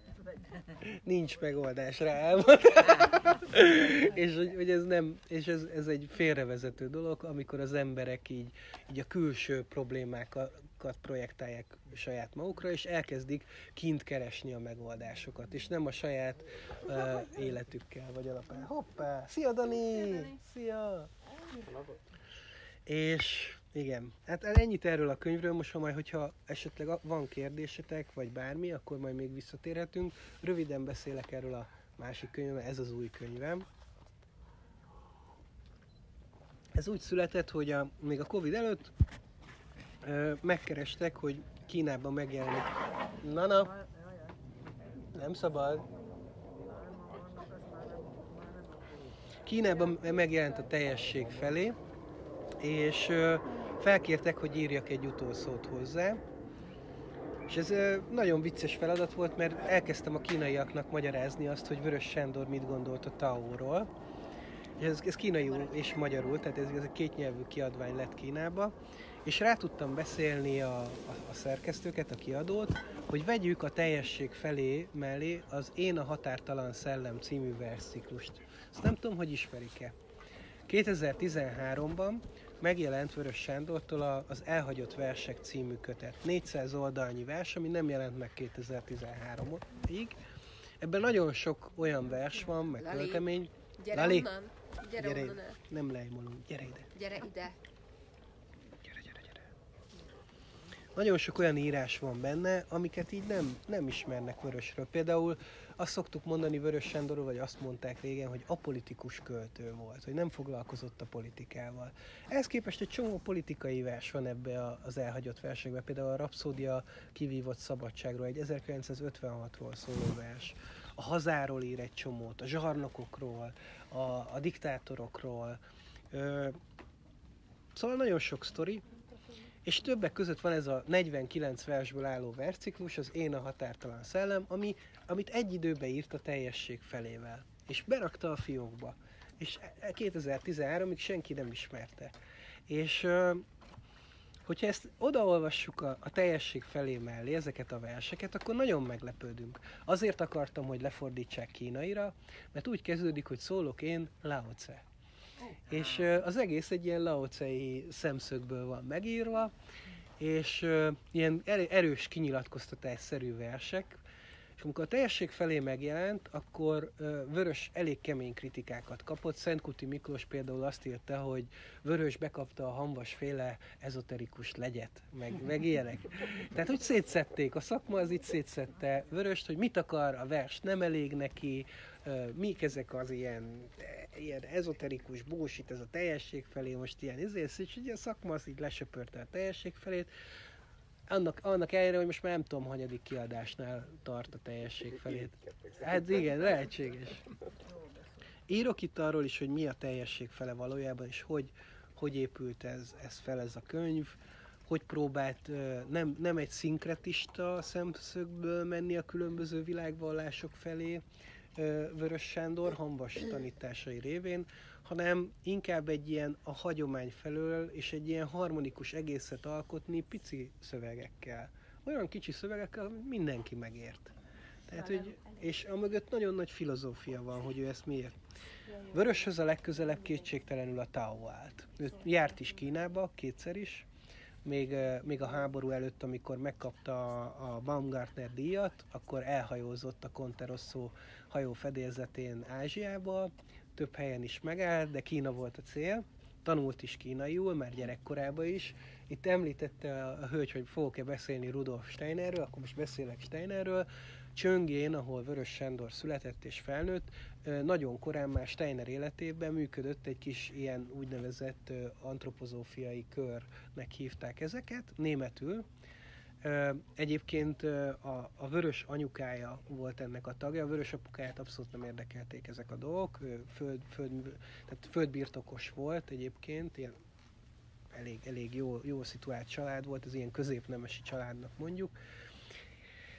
Nincs megoldás rá, és hogy, hogy, ez nem, és ez, ez egy félrevezető dolog, amikor az emberek így, így a külső problémákat projektálják saját magukra, és elkezdik kint keresni a megoldásokat, és nem a saját uh, életükkel vagy alapján. Hoppá! Szia Dani! Szia! És igen, hát ennyit erről a könyvről, most ha majd, hogyha esetleg van kérdésetek, vagy bármi, akkor majd még visszatérhetünk. Röviden beszélek erről a másik könyvem, ez az új könyvem. Ez úgy született, hogy a, még a Covid előtt ö, megkerestek, hogy Kínában megjelenik. Nana, nem szabad. Kínában megjelent a teljesség felé, és felkértek, hogy írjak egy utolszót hozzá. És ez nagyon vicces feladat volt, mert elkezdtem a kínaiaknak magyarázni azt, hogy Vörös Sándor mit gondolt a Tao-ról. És ez, ez kínaiul és magyarul, tehát ez, ez egy kétnyelvű kiadvány lett Kínába. És rá tudtam beszélni a, a, a szerkesztőket, a kiadót, hogy vegyük a teljesség felé mellé az Én a határtalan szellem című versciklust. Ezt nem tudom, hogy ismerik-e. 2013-ban megjelent Vörös Sándortól az Elhagyott Versek című kötet. 400 oldalnyi vers, ami nem jelent meg 2013-ig. Ebben nagyon sok olyan vers van, meg Lali. költemény. Gyere Lali. onnan. Gyere, Gyere onnan el. Nem lejmolunk, gyere ide. Gyere ide. Gyere, gyere, gyere. Nagyon sok olyan írás van benne, amiket így nem, nem ismernek Vörösről. Például azt szoktuk mondani Vörös Sándorról, vagy azt mondták régen, hogy apolitikus költő volt, hogy nem foglalkozott a politikával. Ehhez képest egy csomó politikai vers van ebbe az elhagyott versekbe, például a Rapszódia kivívott szabadságról, egy 1956-ról szóló vers. A hazáról ír egy csomót, a zsarnokokról, a, a diktátorokról. Ö, szóval nagyon sok sztori, és többek között van ez a 49 versből álló versciklus, az Én a határtalan szellem, ami, amit egy időben írt a teljesség felével. És berakta a fiókba. És e- 2013-ig senki nem ismerte. És hogyha ezt odaolvassuk a, a teljesség felé mellé, ezeket a verseket, akkor nagyon meglepődünk. Azért akartam, hogy lefordítsák kínaira, mert úgy kezdődik, hogy szólok én Lao Tse. És az egész egy ilyen laocei szemszögből van megírva, és ilyen er- erős kinyilatkoztatásszerű versek, és amikor a teljesség felé megjelent, akkor Vörös elég kemény kritikákat kapott. Szentkuti Miklós például azt írta, hogy Vörös bekapta a hamvas féle ezoterikus legyet, meg, meg ilyenek. Tehát, hogy szétszették, a szakma az itt szétszette Vöröst, hogy mit akar, a vers nem elég neki, mik ezek az ilyen, ilyen ezoterikus bullshit, ez a teljesség felé, most ilyen izész, és ugye a szakma az így lesöpörte a teljesség felét, annak, annak ellenére, hogy most már nem tudom, hanyadik kiadásnál tart a teljesség felét. Hát igen, lehetséges. Írok itt arról is, hogy mi a teljesség fele valójában, és hogy, hogy épült ez, ez fel ez a könyv, hogy próbált nem, nem egy szinkretista szemszögből menni a különböző világvallások felé Vörös Sándor hamvas tanításai révén, hanem inkább egy ilyen a hagyomány felől, és egy ilyen harmonikus egészet alkotni pici szövegekkel. Olyan kicsi szövegekkel, amit mindenki megért. Tehát, hogy, és a mögött nagyon nagy filozófia van, hogy ő ezt miért. Vöröshöz a legközelebb kétségtelenül a Tao állt. Ő járt is Kínába, kétszer is, még, még a háború előtt, amikor megkapta a, Baumgartner díjat, akkor elhajózott a Conterosso hajó fedélzetén Ázsiába, több helyen is megállt, de Kína volt a cél. Tanult is kínaiul, már gyerekkorában is. Itt említette a hölgy, hogy fogok-e beszélni Rudolf Steinerről, akkor most beszélek Steinerről. Csöngén, ahol Vörös Sándor született és felnőtt, nagyon korán már Steiner életében működött egy kis ilyen úgynevezett antropozófiai körnek hívták ezeket, németül. Egyébként a, a vörös anyukája volt ennek a tagja, a vörös apukáját abszolút nem érdekelték ezek a dolgok, föld, föld, tehát földbirtokos volt egyébként, ilyen elég, elég jó, jó szituált család volt, ez ilyen középnemesi családnak mondjuk.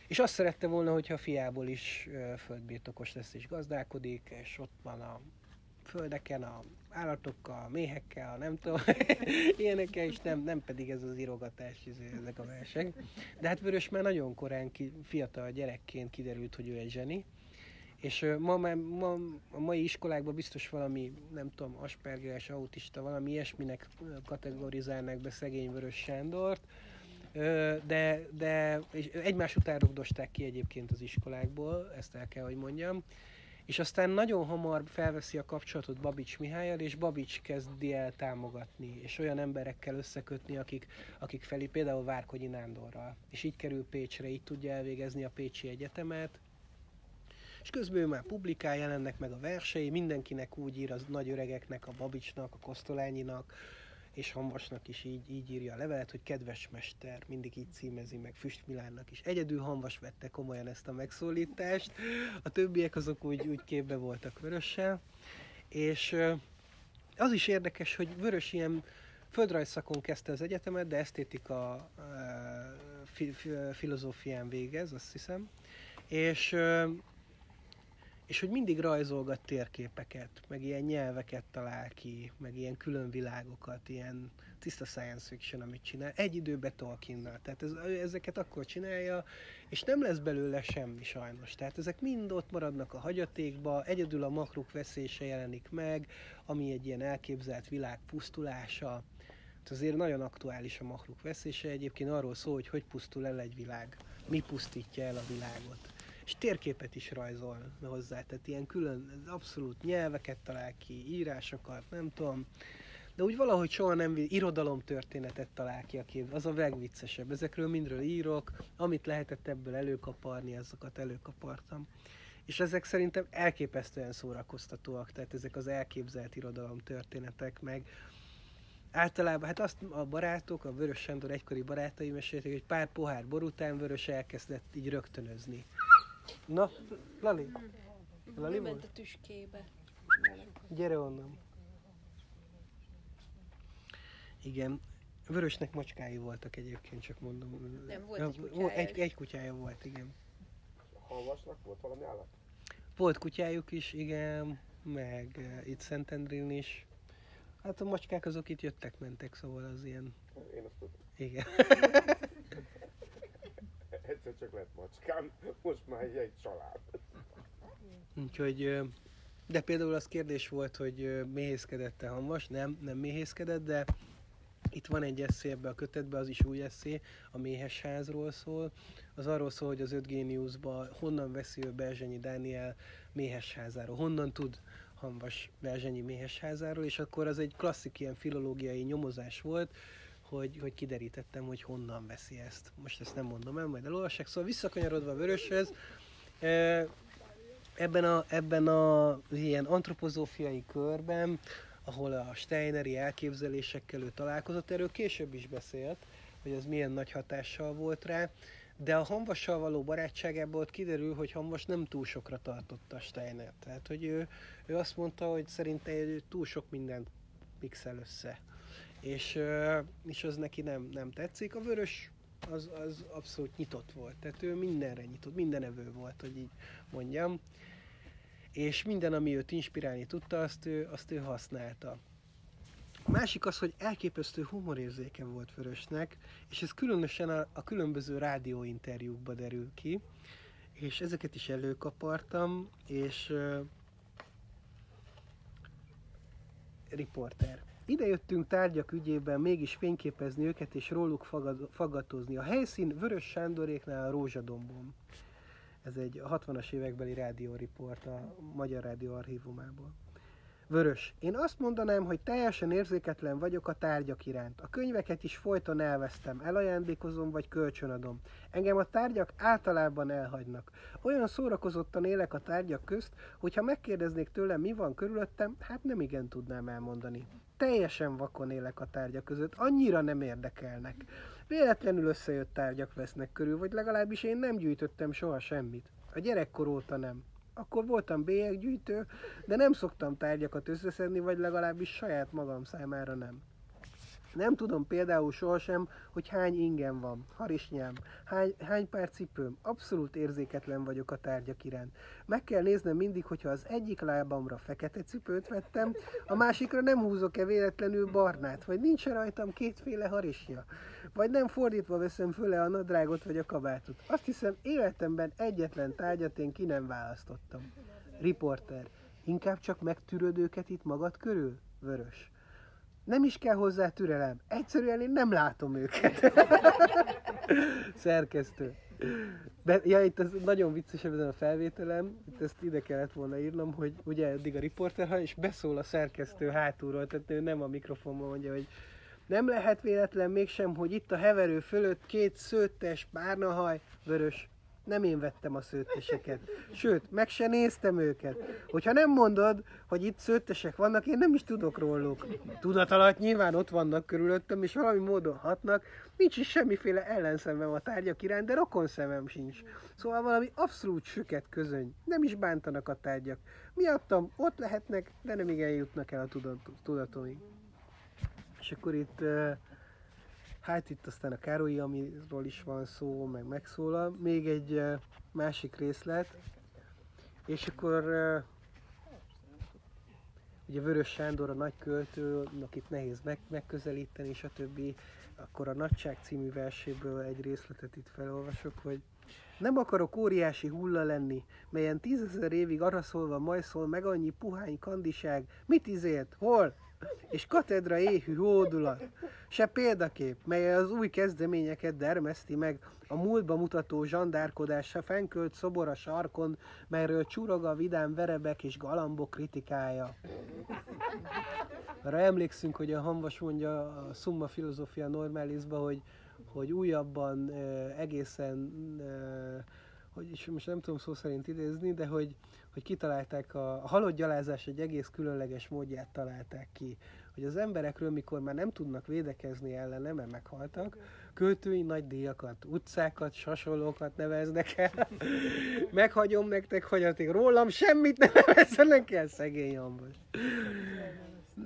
És azt szerette volna, hogyha a fiából is földbirtokos lesz és gazdálkodik, és ott van a földeken, a állatokkal, a méhekkel, a nem tudom, ilyenekkel, és nem, nem pedig ez az írogatás, ezek a versek. De hát Vörös már nagyon korán, ki, fiatal gyerekként kiderült, hogy ő egy zseni, és ma, már- ma a mai iskolákban biztos valami, nem tudom, aspergeres, autista, valami ilyesminek ö, kategorizálnák be szegény Vörös Sándort, de, de és egymás után rugdosták ki egyébként az iskolákból, ezt el kell, hogy mondjam. És aztán nagyon hamar felveszi a kapcsolatot Babics Mihályal, és Babics kezdi el támogatni, és olyan emberekkel összekötni, akik, akik felé, például Várkonyi Nándorral. És így kerül Pécsre, így tudja elvégezni a Pécsi Egyetemet. És közben ő már publikál, jelennek meg a versei, mindenkinek úgy ír az nagy öregeknek, a Babicsnak, a Kosztolányinak, és Hanvasnak is így, így írja a levelet, hogy kedves mester, mindig így címezi meg Füst Milánnak is. Egyedül Hanvas vette komolyan ezt a megszólítást, a többiek azok úgy, úgy képbe voltak vörössel, és az is érdekes, hogy Vörös ilyen földrajzszakon kezdte az egyetemet, de esztétika fi, fi, filozófián végez, azt hiszem, és és hogy mindig rajzolgat térképeket, meg ilyen nyelveket talál ki, meg ilyen külön világokat, ilyen tiszta science fiction, amit csinál, egy időben Tolkiennal. Tehát ez, ezeket akkor csinálja, és nem lesz belőle semmi sajnos. Tehát ezek mind ott maradnak a hagyatékba, egyedül a makruk veszélyse jelenik meg, ami egy ilyen elképzelt világ pusztulása. Tehát azért nagyon aktuális a makruk veszélyse, egyébként arról szól, hogy hogy pusztul el egy világ, mi pusztítja el a világot és térképet is rajzol hozzá, tehát ilyen külön, abszolút nyelveket talál ki, írásokat, nem tudom, de úgy valahogy soha nem irodalomtörténetet talál ki a kép, az a legviccesebb. Ezekről mindről írok, amit lehetett ebből előkaparni, azokat előkapartam. És ezek szerintem elképesztően szórakoztatóak, tehát ezek az elképzelt irodalomtörténetek, meg általában, hát azt a barátok, a Vörös Sándor egykori barátai mesélték, hogy pár pohár bor után Vörös elkezdett így rögtönözni. Na, Lali. Lali ment a tüskébe. Gyere onnan. Igen. Vörösnek macskái voltak egyébként, csak mondom. Nem, volt egy kutyája. Egy, egy kutyája volt, igen. Halvasnak volt valami állat? Volt kutyájuk is, igen, meg uh, itt Szentendrén is. Hát a macskák azok itt jöttek, mentek, szóval az ilyen... Én azt tudom. Igen. Egyszer csak lett macskám, most már egy, család. Úgyhogy, de például az kérdés volt, hogy méhészkedett-e Hanvas, nem, nem méhészkedett, de itt van egy eszé ebbe a kötetbe, az is új eszé, a méhes házról szól. Az arról szól, hogy az öt géniuszba honnan veszi ő Berzsenyi Dániel méhes házáról, honnan tud Hanvas Berzsenyi méhes házáról, és akkor az egy klasszik ilyen filológiai nyomozás volt, hogy, hogy kiderítettem, hogy honnan veszi ezt. Most ezt nem mondom el, majd elolvassák. Szóval visszakanyarodva a vöröshez, e, ebben a, ebben a ilyen antropozófiai körben, ahol a Steineri elképzelésekkel ő találkozott, erről később is beszélt, hogy ez milyen nagy hatással volt rá, de a Hanvassal való barátságából kiderül, hogy Hanvas nem túl sokra tartotta Steiner. Tehát, hogy ő, ő azt mondta, hogy szerinte ő túl sok mindent mixel össze és, és az neki nem, nem tetszik. A vörös az, az abszolút nyitott volt, tehát ő mindenre nyitott, minden evő volt, hogy így mondjam. És minden, ami őt inspirálni tudta, azt ő, azt ő használta. A másik az, hogy elképesztő humorérzéke volt Vörösnek, és ez különösen a, a különböző rádióinterjúkba derül ki, és ezeket is előkapartam, és uh, riporter. Ide jöttünk tárgyak ügyében mégis fényképezni őket és róluk fagatozni. A helyszín Vörös Sándoréknál a Rózsadombon. Ez egy 60-as évekbeli rádióriport a Magyar Rádió archívumából. Vörös. Én azt mondanám, hogy teljesen érzéketlen vagyok a tárgyak iránt. A könyveket is folyton elvesztem, elajándékozom vagy kölcsönadom. Engem a tárgyak általában elhagynak. Olyan szórakozottan élek a tárgyak közt, hogyha megkérdeznék tőlem, mi van körülöttem, hát nem igen tudnám elmondani. Teljesen vakon élek a tárgyak között, annyira nem érdekelnek. Véletlenül összejött tárgyak vesznek körül, vagy legalábbis én nem gyűjtöttem soha semmit. A gyerekkor óta nem akkor voltam bélyeggyűjtő, de nem szoktam tárgyakat összeszedni, vagy legalábbis saját magam számára nem. Nem tudom például sohasem, hogy hány ingem van, harisnyám, hány, hány pár cipőm. Abszolút érzéketlen vagyok a tárgyak iránt. Meg kell néznem mindig, hogyha az egyik lábamra fekete cipőt vettem, a másikra nem húzok-e véletlenül barnát, vagy nincs -e rajtam kétféle harisnya, vagy nem fordítva veszem föle a nadrágot vagy a kabátot. Azt hiszem, életemben egyetlen tárgyat én ki nem választottam. Riporter, inkább csak megtűröd őket itt magad körül? Vörös. Nem is kell hozzá türelem. Egyszerűen én nem látom őket. Szerkesztő. Be, ja, itt ez nagyon vicces ebben a felvételem, itt ezt ide kellett volna írnom, hogy ugye eddig a riporter, ha és beszól a szerkesztő hátulról, tehát ő nem a mikrofonban mondja, hogy nem lehet véletlen mégsem, hogy itt a heverő fölött két szőttes, haj, vörös. Nem én vettem a szőtteseket. Sőt, meg se néztem őket. Hogyha nem mondod, hogy itt szőttesek vannak, én nem is tudok róluk. Tudat alatt nyilván ott vannak körülöttem, és valami módon hatnak. Nincs is semmiféle ellenszemem a tárgyak iránt, de rokon szemem sincs. Szóval valami abszolút süket közöny. Nem is bántanak a tárgyak. Miattam ott lehetnek, de nem igen jutnak el a tudat- tudatomig. És akkor itt uh, Hát itt aztán a Károlyi, amiről is van szó, meg megszólal. Még egy uh, másik részlet, és akkor uh, ugye Vörös Sándor a nagy költő, akit nehéz meg, megközelíteni, stb. Akkor a Nagyság című verséből egy részletet itt felolvasok, hogy nem akarok óriási hulla lenni, melyen tízezer évig araszolva majszol meg annyi puhány kandiság. Mit izélt? Hol? És katedra éhű hódulat, se példakép, mely az új kezdeményeket dermeszti meg, a múltba mutató zsandárkodás, se fenkölt szobor a sarkon, melyről csurog a vidám verebek és galambok kritikája. Arra emlékszünk, hogy a Hanvas mondja a Summa Filosofia Normalisba, hogy, hogy újabban egészen, hogy most nem tudom szó szerint idézni, de hogy, hogy kitalálták a, a halott gyalázás egy egész különleges módját találták ki. Hogy az emberekről, mikor már nem tudnak védekezni ellene, mert meghaltak, költői nagy díjakat, utcákat, sasolókat neveznek el. Meghagyom nektek, hagyaték rólam, semmit nem nevezzenek el, szegény Ambos.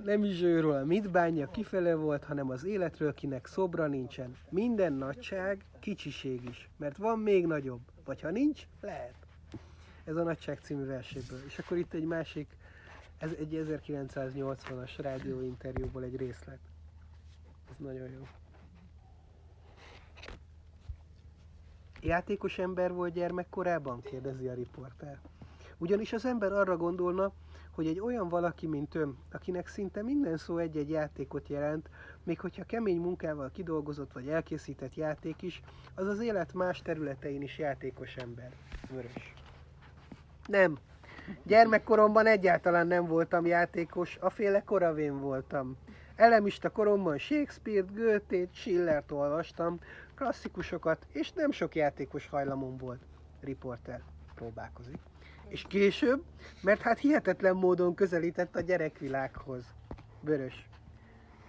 Nem is őről, mit bánja, kifele volt, hanem az életről, kinek szobra nincsen. Minden nagyság, kicsiség is, mert van még nagyobb. Vagy ha nincs, lehet. Ez a Nagyság című verséből. És akkor itt egy másik, ez egy 1980-as rádióinterjúból egy részlet. Ez nagyon jó. Játékos ember volt gyermekkorában? kérdezi a riporter. Ugyanis az ember arra gondolna, hogy egy olyan valaki, mint ön, akinek szinte minden szó egy-egy játékot jelent, még hogyha kemény munkával kidolgozott vagy elkészített játék is, az az élet más területein is játékos ember. Vörös. Nem. Gyermekkoromban egyáltalán nem voltam játékos, a féle koravén voltam. Elemista koromban Shakespeare-t, Goethe-t, Schillert olvastam, klasszikusokat, és nem sok játékos hajlamom volt. Riporter próbálkozik. És később, mert hát hihetetlen módon közelített a gyerekvilághoz. Vörös.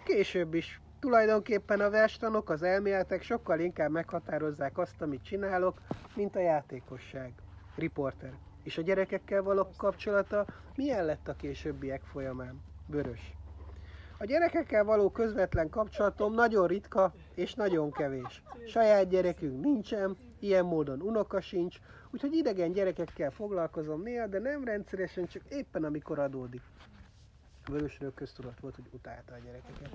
Később is. Tulajdonképpen a verstanok, az elméletek sokkal inkább meghatározzák azt, amit csinálok, mint a játékosság. Riporter. És a gyerekekkel való kapcsolata milyen lett a későbbiek folyamán? Vörös. A gyerekekkel való közvetlen kapcsolatom nagyon ritka és nagyon kevés. Saját gyerekünk nincsen, ilyen módon unoka sincs, úgyhogy idegen gyerekekkel foglalkozom néha, de nem rendszeresen, csak éppen amikor adódik. Vörösről köztudat volt, hogy utálta a gyerekeket.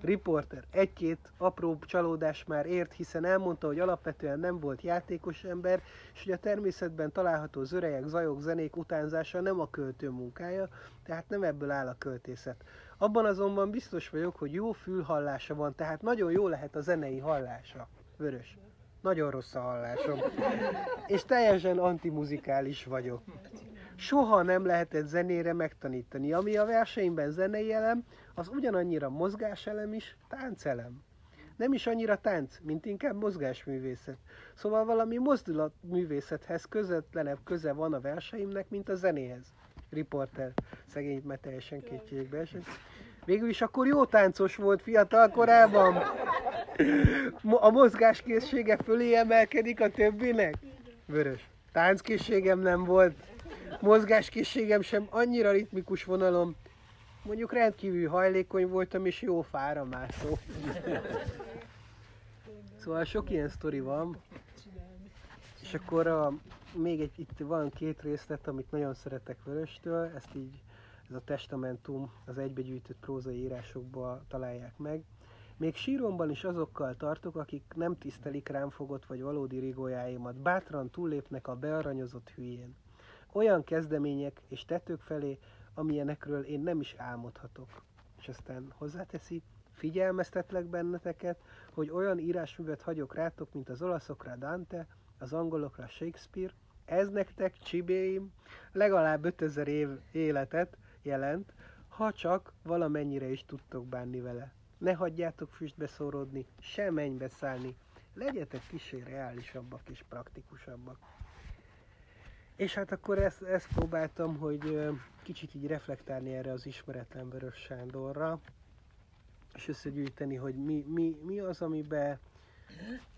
Riporter, egy-két apró csalódás már ért, hiszen elmondta, hogy alapvetően nem volt játékos ember, és hogy a természetben található zörejek, zajok, zenék utánzása nem a költő munkája, tehát nem ebből áll a költészet. Abban azonban biztos vagyok, hogy jó fülhallása van, tehát nagyon jó lehet a zenei hallása. Vörös. Nagyon rossz a hallásom. És teljesen antimuzikális vagyok soha nem lehetett zenére megtanítani. Ami a versenyben zenei elem, az ugyanannyira mozgáselem is, táncelem. Nem is annyira tánc, mint inkább mozgásművészet. Szóval valami mozdulatművészethez közvetlenebb köze van a verseimnek, mint a zenéhez. Riporter, szegény, mert teljesen kétségbe esett. Végül is akkor jó táncos volt fiatal korában. A mozgáskészsége fölé emelkedik a többinek. Vörös. Tánckészségem nem volt mozgáskészségem sem annyira ritmikus vonalom. Mondjuk rendkívül hajlékony voltam, és jó fára mászó. Szóval sok ilyen sztori van. És akkor a, még egy, itt van két részlet, amit nagyon szeretek Vöröstől, ezt így, ez a testamentum az egybegyűjtött prózai írásokban találják meg. Még síromban is azokkal tartok, akik nem tisztelik rám fogott vagy valódi rigójáimat, bátran túllépnek a bearanyozott hülyén olyan kezdemények és tetők felé, amilyenekről én nem is álmodhatok. És aztán hozzáteszi, figyelmeztetlek benneteket, hogy olyan írásművet hagyok rátok, mint az olaszokra Dante, az angolokra Shakespeare, ez nektek, csibéim, legalább 5000 év életet jelent, ha csak valamennyire is tudtok bánni vele. Ne hagyjátok füstbe szórodni, se mennybe szállni, legyetek kicsi reálisabbak és praktikusabbak. És hát akkor ezt, ezt próbáltam, hogy kicsit így reflektálni erre az ismeretlen Vörös Sándorra, és összegyűjteni, hogy mi, mi, mi az, amiben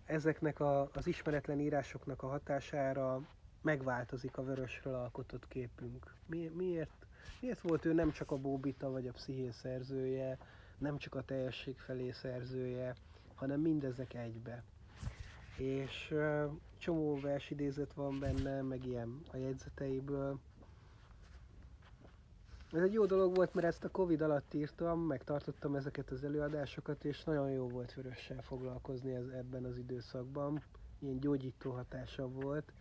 ezeknek a, az ismeretlen írásoknak a hatására megváltozik a vörösről alkotott képünk. Mi, miért, miért volt ő nem csak a bóbita vagy a psziché szerzője, nem csak a teljesség felé szerzője, hanem mindezek egybe. És csomó versidézet van benne, meg ilyen a jegyzeteiből. Ez egy jó dolog volt, mert ezt a Covid alatt írtam, megtartottam ezeket az előadásokat, és nagyon jó volt vörössel foglalkozni ez, ebben az időszakban. Ilyen gyógyító hatása volt,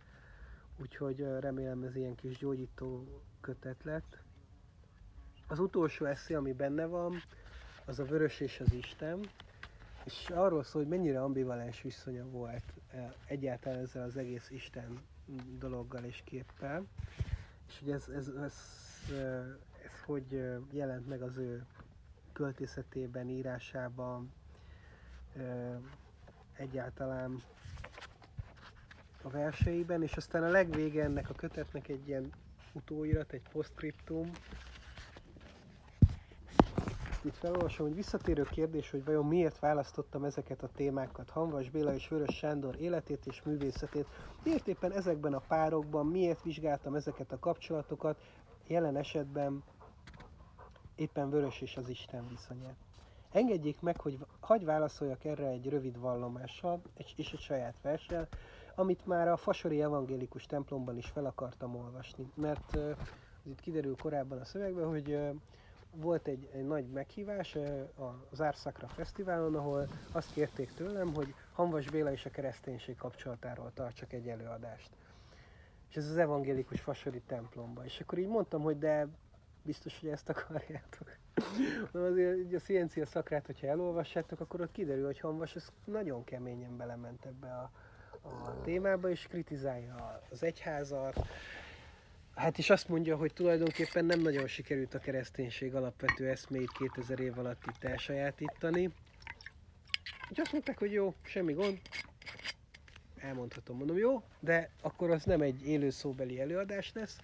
úgyhogy remélem ez ilyen kis gyógyító kötet lett. Az utolsó eszé, ami benne van, az a Vörös és az Isten, és arról szól, hogy mennyire ambivalens viszonya volt egyáltalán ezzel az egész Isten dologgal és képpel, és hogy ez, ez, ez, ez hogy jelent meg az ő költészetében, írásában, egyáltalán a verseiben, és aztán a legvége ennek a kötetnek egy ilyen utóirat, egy postscriptum, itt felolvasom, hogy visszatérő kérdés, hogy vajon miért választottam ezeket a témákat, Hanvas Béla és Vörös Sándor életét és művészetét, miért éppen ezekben a párokban, miért vizsgáltam ezeket a kapcsolatokat, jelen esetben éppen Vörös és az Isten viszonyát. Engedjék meg, hogy hagy válaszoljak erre egy rövid vallomással és egy saját verssel, amit már a Fasori Evangélikus templomban is fel akartam olvasni, mert uh, itt kiderül korábban a szövegben, hogy uh, volt egy, egy nagy meghívás az Árszakra Fesztiválon, ahol azt kérték tőlem, hogy Hanvas Béla és a kereszténység kapcsolatáról tartsak egy előadást. És ez az evangélikus fasori templomba. És akkor így mondtam, hogy de biztos, hogy ezt akarjátok. Azért a sziencia szakrát, hogyha elolvassátok, akkor ott kiderül, hogy Hanvas ez nagyon keményen belement ebbe a, a témába, és kritizálja az egyházat, Hát is azt mondja, hogy tulajdonképpen nem nagyon sikerült a kereszténység alapvető eszméit 2000 év alatt itt elsajátítani. Úgyhogy azt mondták, hogy jó, semmi gond, elmondhatom, mondom, jó, de akkor az nem egy élő szóbeli előadás lesz,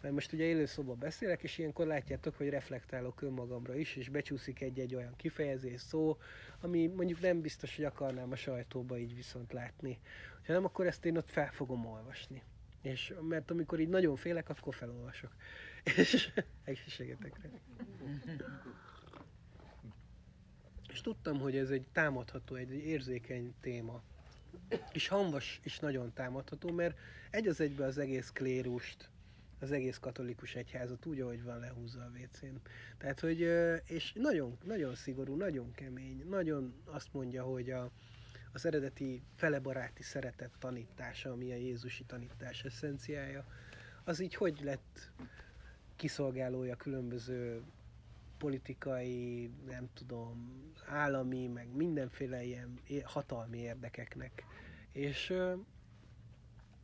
mert most ugye élő szóban beszélek, és ilyenkor látjátok, hogy reflektálok önmagamra is, és becsúszik egy-egy olyan kifejezés, szó, ami mondjuk nem biztos, hogy akarnám a sajtóba így viszont látni. Ha nem, akkor ezt én ott fel fogom olvasni. És mert amikor így nagyon félek, akkor felolvasok. És egészségetekre. És tudtam, hogy ez egy támadható, egy érzékeny téma. És Hanvas is nagyon támadható, mert egy az egybe az egész klérust, az egész katolikus egyházat úgy, ahogy van lehúzza a WC-n. Tehát, hogy, és nagyon, nagyon szigorú, nagyon kemény, nagyon azt mondja, hogy a, az eredeti felebaráti szeretet tanítása, ami a Jézusi tanítás eszenciája, az így hogy lett kiszolgálója különböző politikai, nem tudom, állami, meg mindenféle ilyen hatalmi érdekeknek. És,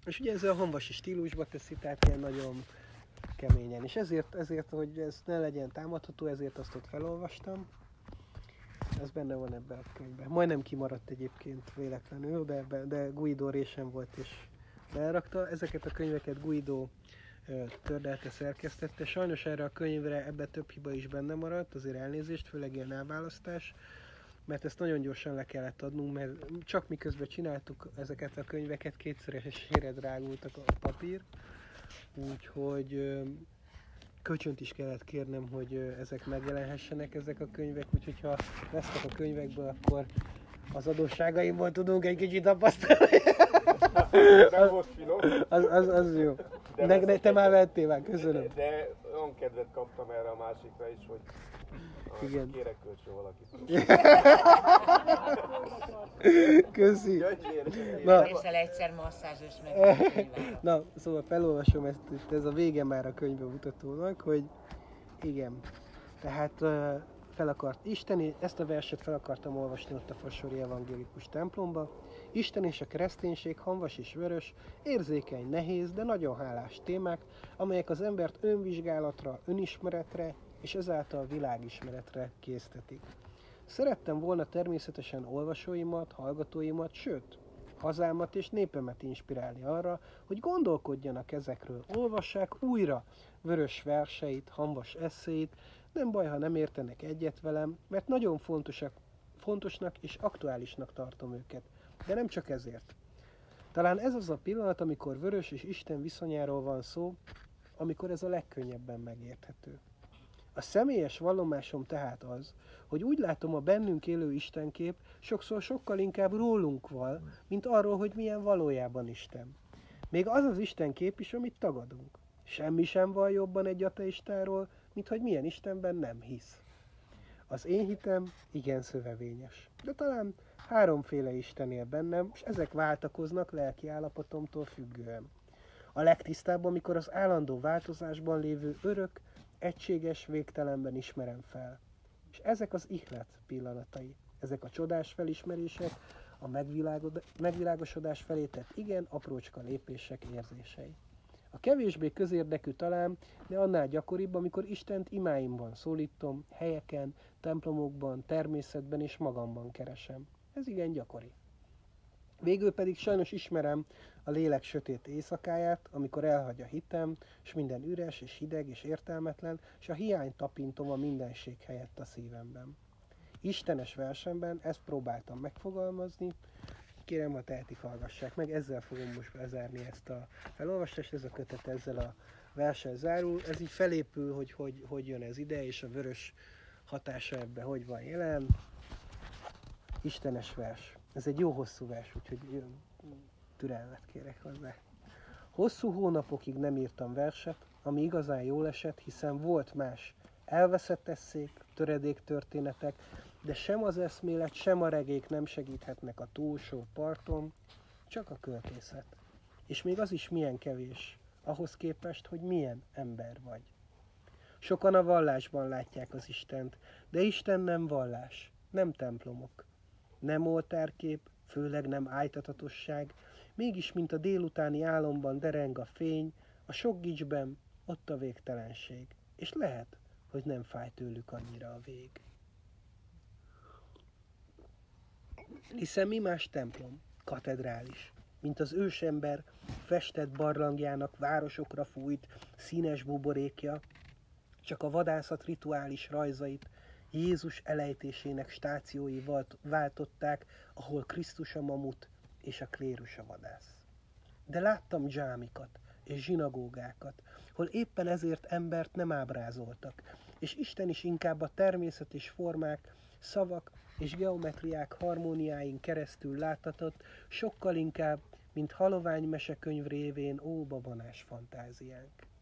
és ugye ez a honvasi stílusba teszi, tehát ilyen nagyon keményen. És ezért, ezért, hogy ez ne legyen támadható, ezért azt ott felolvastam ez benne van ebben a könyvben. Majdnem kimaradt egyébként véletlenül, de, de Guido résem volt és berakta. Ezeket a könyveket Guido tördelte, szerkesztette. Sajnos erre a könyvre ebbe több hiba is benne maradt, azért elnézést, főleg ilyen elválasztás, mert ezt nagyon gyorsan le kellett adnunk, mert csak miközben csináltuk ezeket a könyveket, kétszeresére drágultak a papír, úgyhogy kölcsönt is kellett kérnem, hogy ezek megjelenhessenek, ezek a könyvek, úgyhogy ha lesznek a könyvekből, akkor az adósságaimból tudunk egy kicsit tapasztalni. Nem volt finom. Az, az, az jó. De, de, de te már vettél már, köszönöm. De, de olyan kedvet kaptam erre a másikra is, hogy igen. Kérek kölcsön valakit. Köszi. Na.Észel egyszer masszázsos meg. Na, szóval felolvasom ezt, itt ez a vége már a könyvbemutatónak, hogy igen, tehát fel akart Isten, ezt a verset fel akartam olvasni ott a Fasori Evangélikus templomba. Isten és a kereszténység hanvas és vörös, érzékeny, nehéz, de nagyon hálás témák, amelyek az embert önvizsgálatra, önismeretre és ezáltal világismeretre késztetik. Szerettem volna természetesen olvasóimat, hallgatóimat, sőt, hazámat és népemet inspirálni arra, hogy gondolkodjanak ezekről, olvassák újra vörös verseit, hamvas eszéit, nem baj, ha nem értenek egyet velem, mert nagyon fontosak, fontosnak és aktuálisnak tartom őket. De nem csak ezért. Talán ez az a pillanat, amikor Vörös és Isten viszonyáról van szó, amikor ez a legkönnyebben megérthető. A személyes vallomásom tehát az, hogy úgy látom a bennünk élő Istenkép sokszor sokkal inkább rólunk val, mint arról, hogy milyen valójában Isten. Még az az Istenkép is, amit tagadunk. Semmi sem van jobban egy ateistáról, mint hogy milyen Istenben nem hisz. Az én hitem igen szövevényes, de talán háromféle Isten él bennem, és ezek váltakoznak lelki állapotomtól függően. A legtisztább, amikor az állandó változásban lévő örök, egységes végtelenben ismerem fel. És ezek az ihlet pillanatai, ezek a csodás felismerések, a megvilágosodás felé tett igen aprócska lépések érzései. A kevésbé közérdekű talán, de annál gyakoribb, amikor Istent imáimban szólítom, helyeken, templomokban, természetben és magamban keresem. Ez igen gyakori. Végül pedig sajnos ismerem a lélek sötét éjszakáját, amikor elhagy a hitem, és minden üres és hideg és értelmetlen, és a hiány tapintom a mindenség helyett a szívemben. Istenes versemben ezt próbáltam megfogalmazni, kérem, ha tehetik, hallgassák meg, ezzel fogom most bezárni ezt a felolvasást, ez a kötet ezzel a versen zárul, ez így felépül, hogy, hogy hogy jön ez ide, és a vörös hatása ebbe hogy van jelen. Istenes vers. Ez egy jó hosszú vers, úgyhogy türelmet kérek hozzá. Hosszú hónapokig nem írtam verset, ami igazán jól esett, hiszen volt más elveszett eszék, töredék történetek, de sem az eszmélet, sem a regék nem segíthetnek a túlsó parton, csak a költészet. És még az is milyen kevés, ahhoz képest, hogy milyen ember vagy. Sokan a vallásban látják az Istent, de Isten nem vallás, nem templomok, nem oltárkép, főleg nem ájtatatosság, mégis, mint a délutáni álomban dereng a fény, a sok gicsben ott a végtelenség. És lehet, hogy nem fáj tőlük annyira a vég. Hiszen mi más templom, katedrális, mint az ősember festett barlangjának városokra fújt színes buborékja, csak a vadászat rituális rajzait Jézus elejtésének stációi váltották, ahol Krisztus a mamut és a klérus a vadász. De láttam dzsámikat és zsinagógákat, hol éppen ezért embert nem ábrázoltak, és Isten is inkább a természet és formák, szavak és geometriák harmóniáin keresztül láttatott, sokkal inkább, mint halovány mesekönyv révén óbabonás fantáziánk.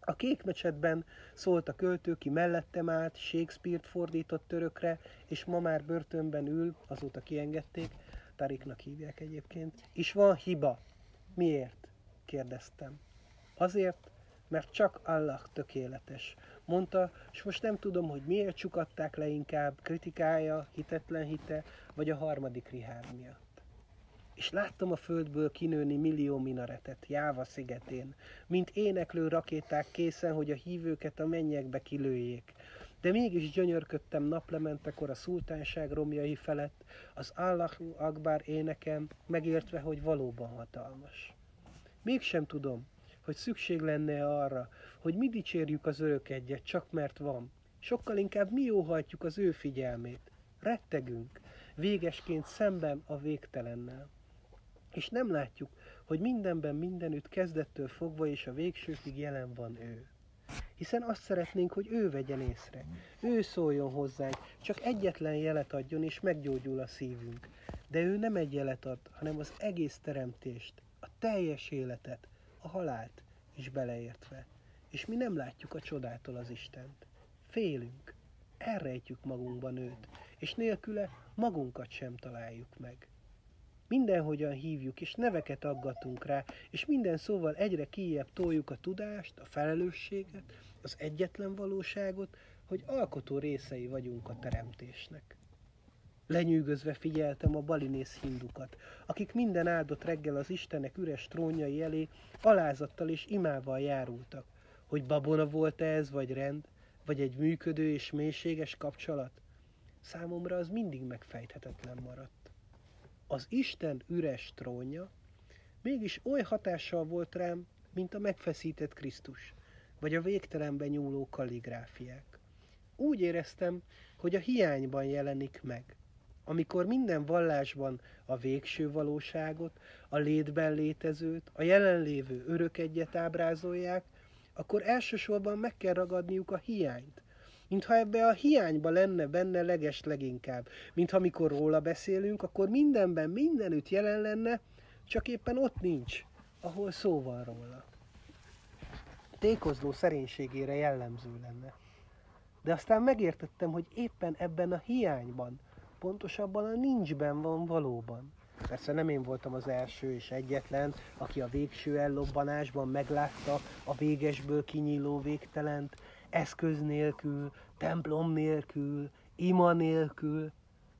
A kék mecsetben szólt a költő, ki mellettem állt, Shakespeare-t fordított törökre, és ma már börtönben ül, azóta kiengedték, Tariknak hívják egyébként, és van hiba. Miért? kérdeztem. Azért, mert csak Allah tökéletes, mondta, és most nem tudom, hogy miért csukatták le inkább, kritikája, hitetlen hite, vagy a harmadik Rihárd miatt és láttam a földből kinőni millió minaretet Jáva szigetén, mint éneklő rakéták készen, hogy a hívőket a mennyekbe kilőjék. De mégis gyönyörködtem naplementekor a szultánság romjai felett, az Allahu Akbar énekem, megértve, hogy valóban hatalmas. Mégsem tudom, hogy szükség lenne arra, hogy mi dicsérjük az örök egyet, csak mert van. Sokkal inkább mi óhajtjuk az ő figyelmét. Rettegünk, végesként szemben a végtelennel. És nem látjuk, hogy mindenben mindenütt kezdettől fogva és a végsőkig jelen van ő. Hiszen azt szeretnénk, hogy ő vegyen észre, ő szóljon hozzánk, csak egyetlen jelet adjon és meggyógyul a szívünk. De ő nem egy jelet ad, hanem az egész teremtést, a teljes életet, a halált is beleértve. És mi nem látjuk a csodától az Istent. Félünk, elrejtjük magunkban őt, és nélküle magunkat sem találjuk meg. Mindenhogyan hívjuk, és neveket aggatunk rá, és minden szóval egyre kijebb toljuk a tudást, a felelősséget, az egyetlen valóságot, hogy alkotó részei vagyunk a teremtésnek. Lenyűgözve figyeltem a balinész hindukat, akik minden áldott reggel az Istenek üres trónjai elé alázattal és imával járultak. Hogy babona volt-e ez, vagy rend, vagy egy működő és mélységes kapcsolat? Számomra az mindig megfejthetetlen maradt. Az Isten üres trónja mégis oly hatással volt rám, mint a megfeszített Krisztus, vagy a végtelenben nyúló kalligráfiák. Úgy éreztem, hogy a hiányban jelenik meg, amikor minden vallásban a végső valóságot, a létben létezőt, a jelenlévő örök egyet ábrázolják, akkor elsősorban meg kell ragadniuk a hiányt, mintha ebbe a hiányba lenne benne leges leginkább, mintha mikor róla beszélünk, akkor mindenben mindenütt jelen lenne, csak éppen ott nincs, ahol szó van róla. Tékozló szerénységére jellemző lenne. De aztán megértettem, hogy éppen ebben a hiányban, pontosabban a nincsben van valóban. Persze nem én voltam az első és egyetlen, aki a végső ellobbanásban meglátta a végesből kinyíló végtelent, eszköz nélkül, templom nélkül, ima nélkül,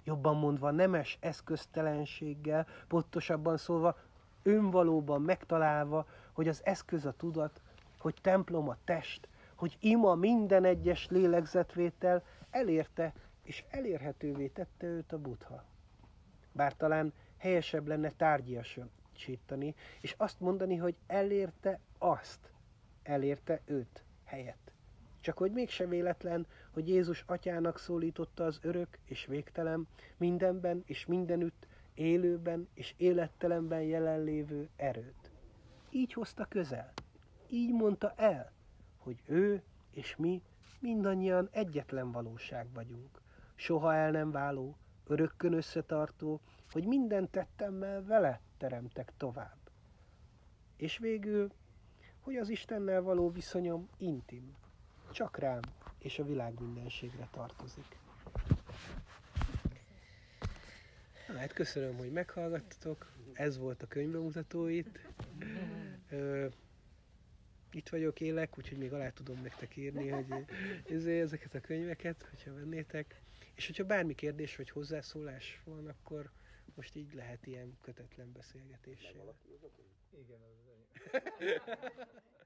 jobban mondva nemes eszköztelenséggel, pontosabban szólva önvalóban megtalálva, hogy az eszköz a tudat, hogy templom a test, hogy ima minden egyes lélegzetvétel elérte és elérhetővé tette őt a butha. Bár talán helyesebb lenne tárgyiasítani, és azt mondani, hogy elérte azt, elérte őt helyett. Csak hogy mégse véletlen, hogy Jézus atyának szólította az örök és végtelen, mindenben és mindenütt, élőben és élettelenben jelenlévő erőt. Így hozta közel, így mondta el, hogy ő és mi mindannyian egyetlen valóság vagyunk. Soha el nem váló, örökkön összetartó, hogy minden tettemmel vele teremtek tovább. És végül, hogy az Istennel való viszonyom intim, csak rám és a világ mindenségre tartozik. Na, hát köszönöm, hogy meghallgattatok. Ez volt a könyvbemutató itt. Ö, itt vagyok, élek, úgyhogy még alá tudom nektek írni, hogy ezeket a könyveket, hogyha vennétek. És hogyha bármi kérdés vagy hozzászólás van, akkor most így lehet ilyen kötetlen beszélgetés. Igen, az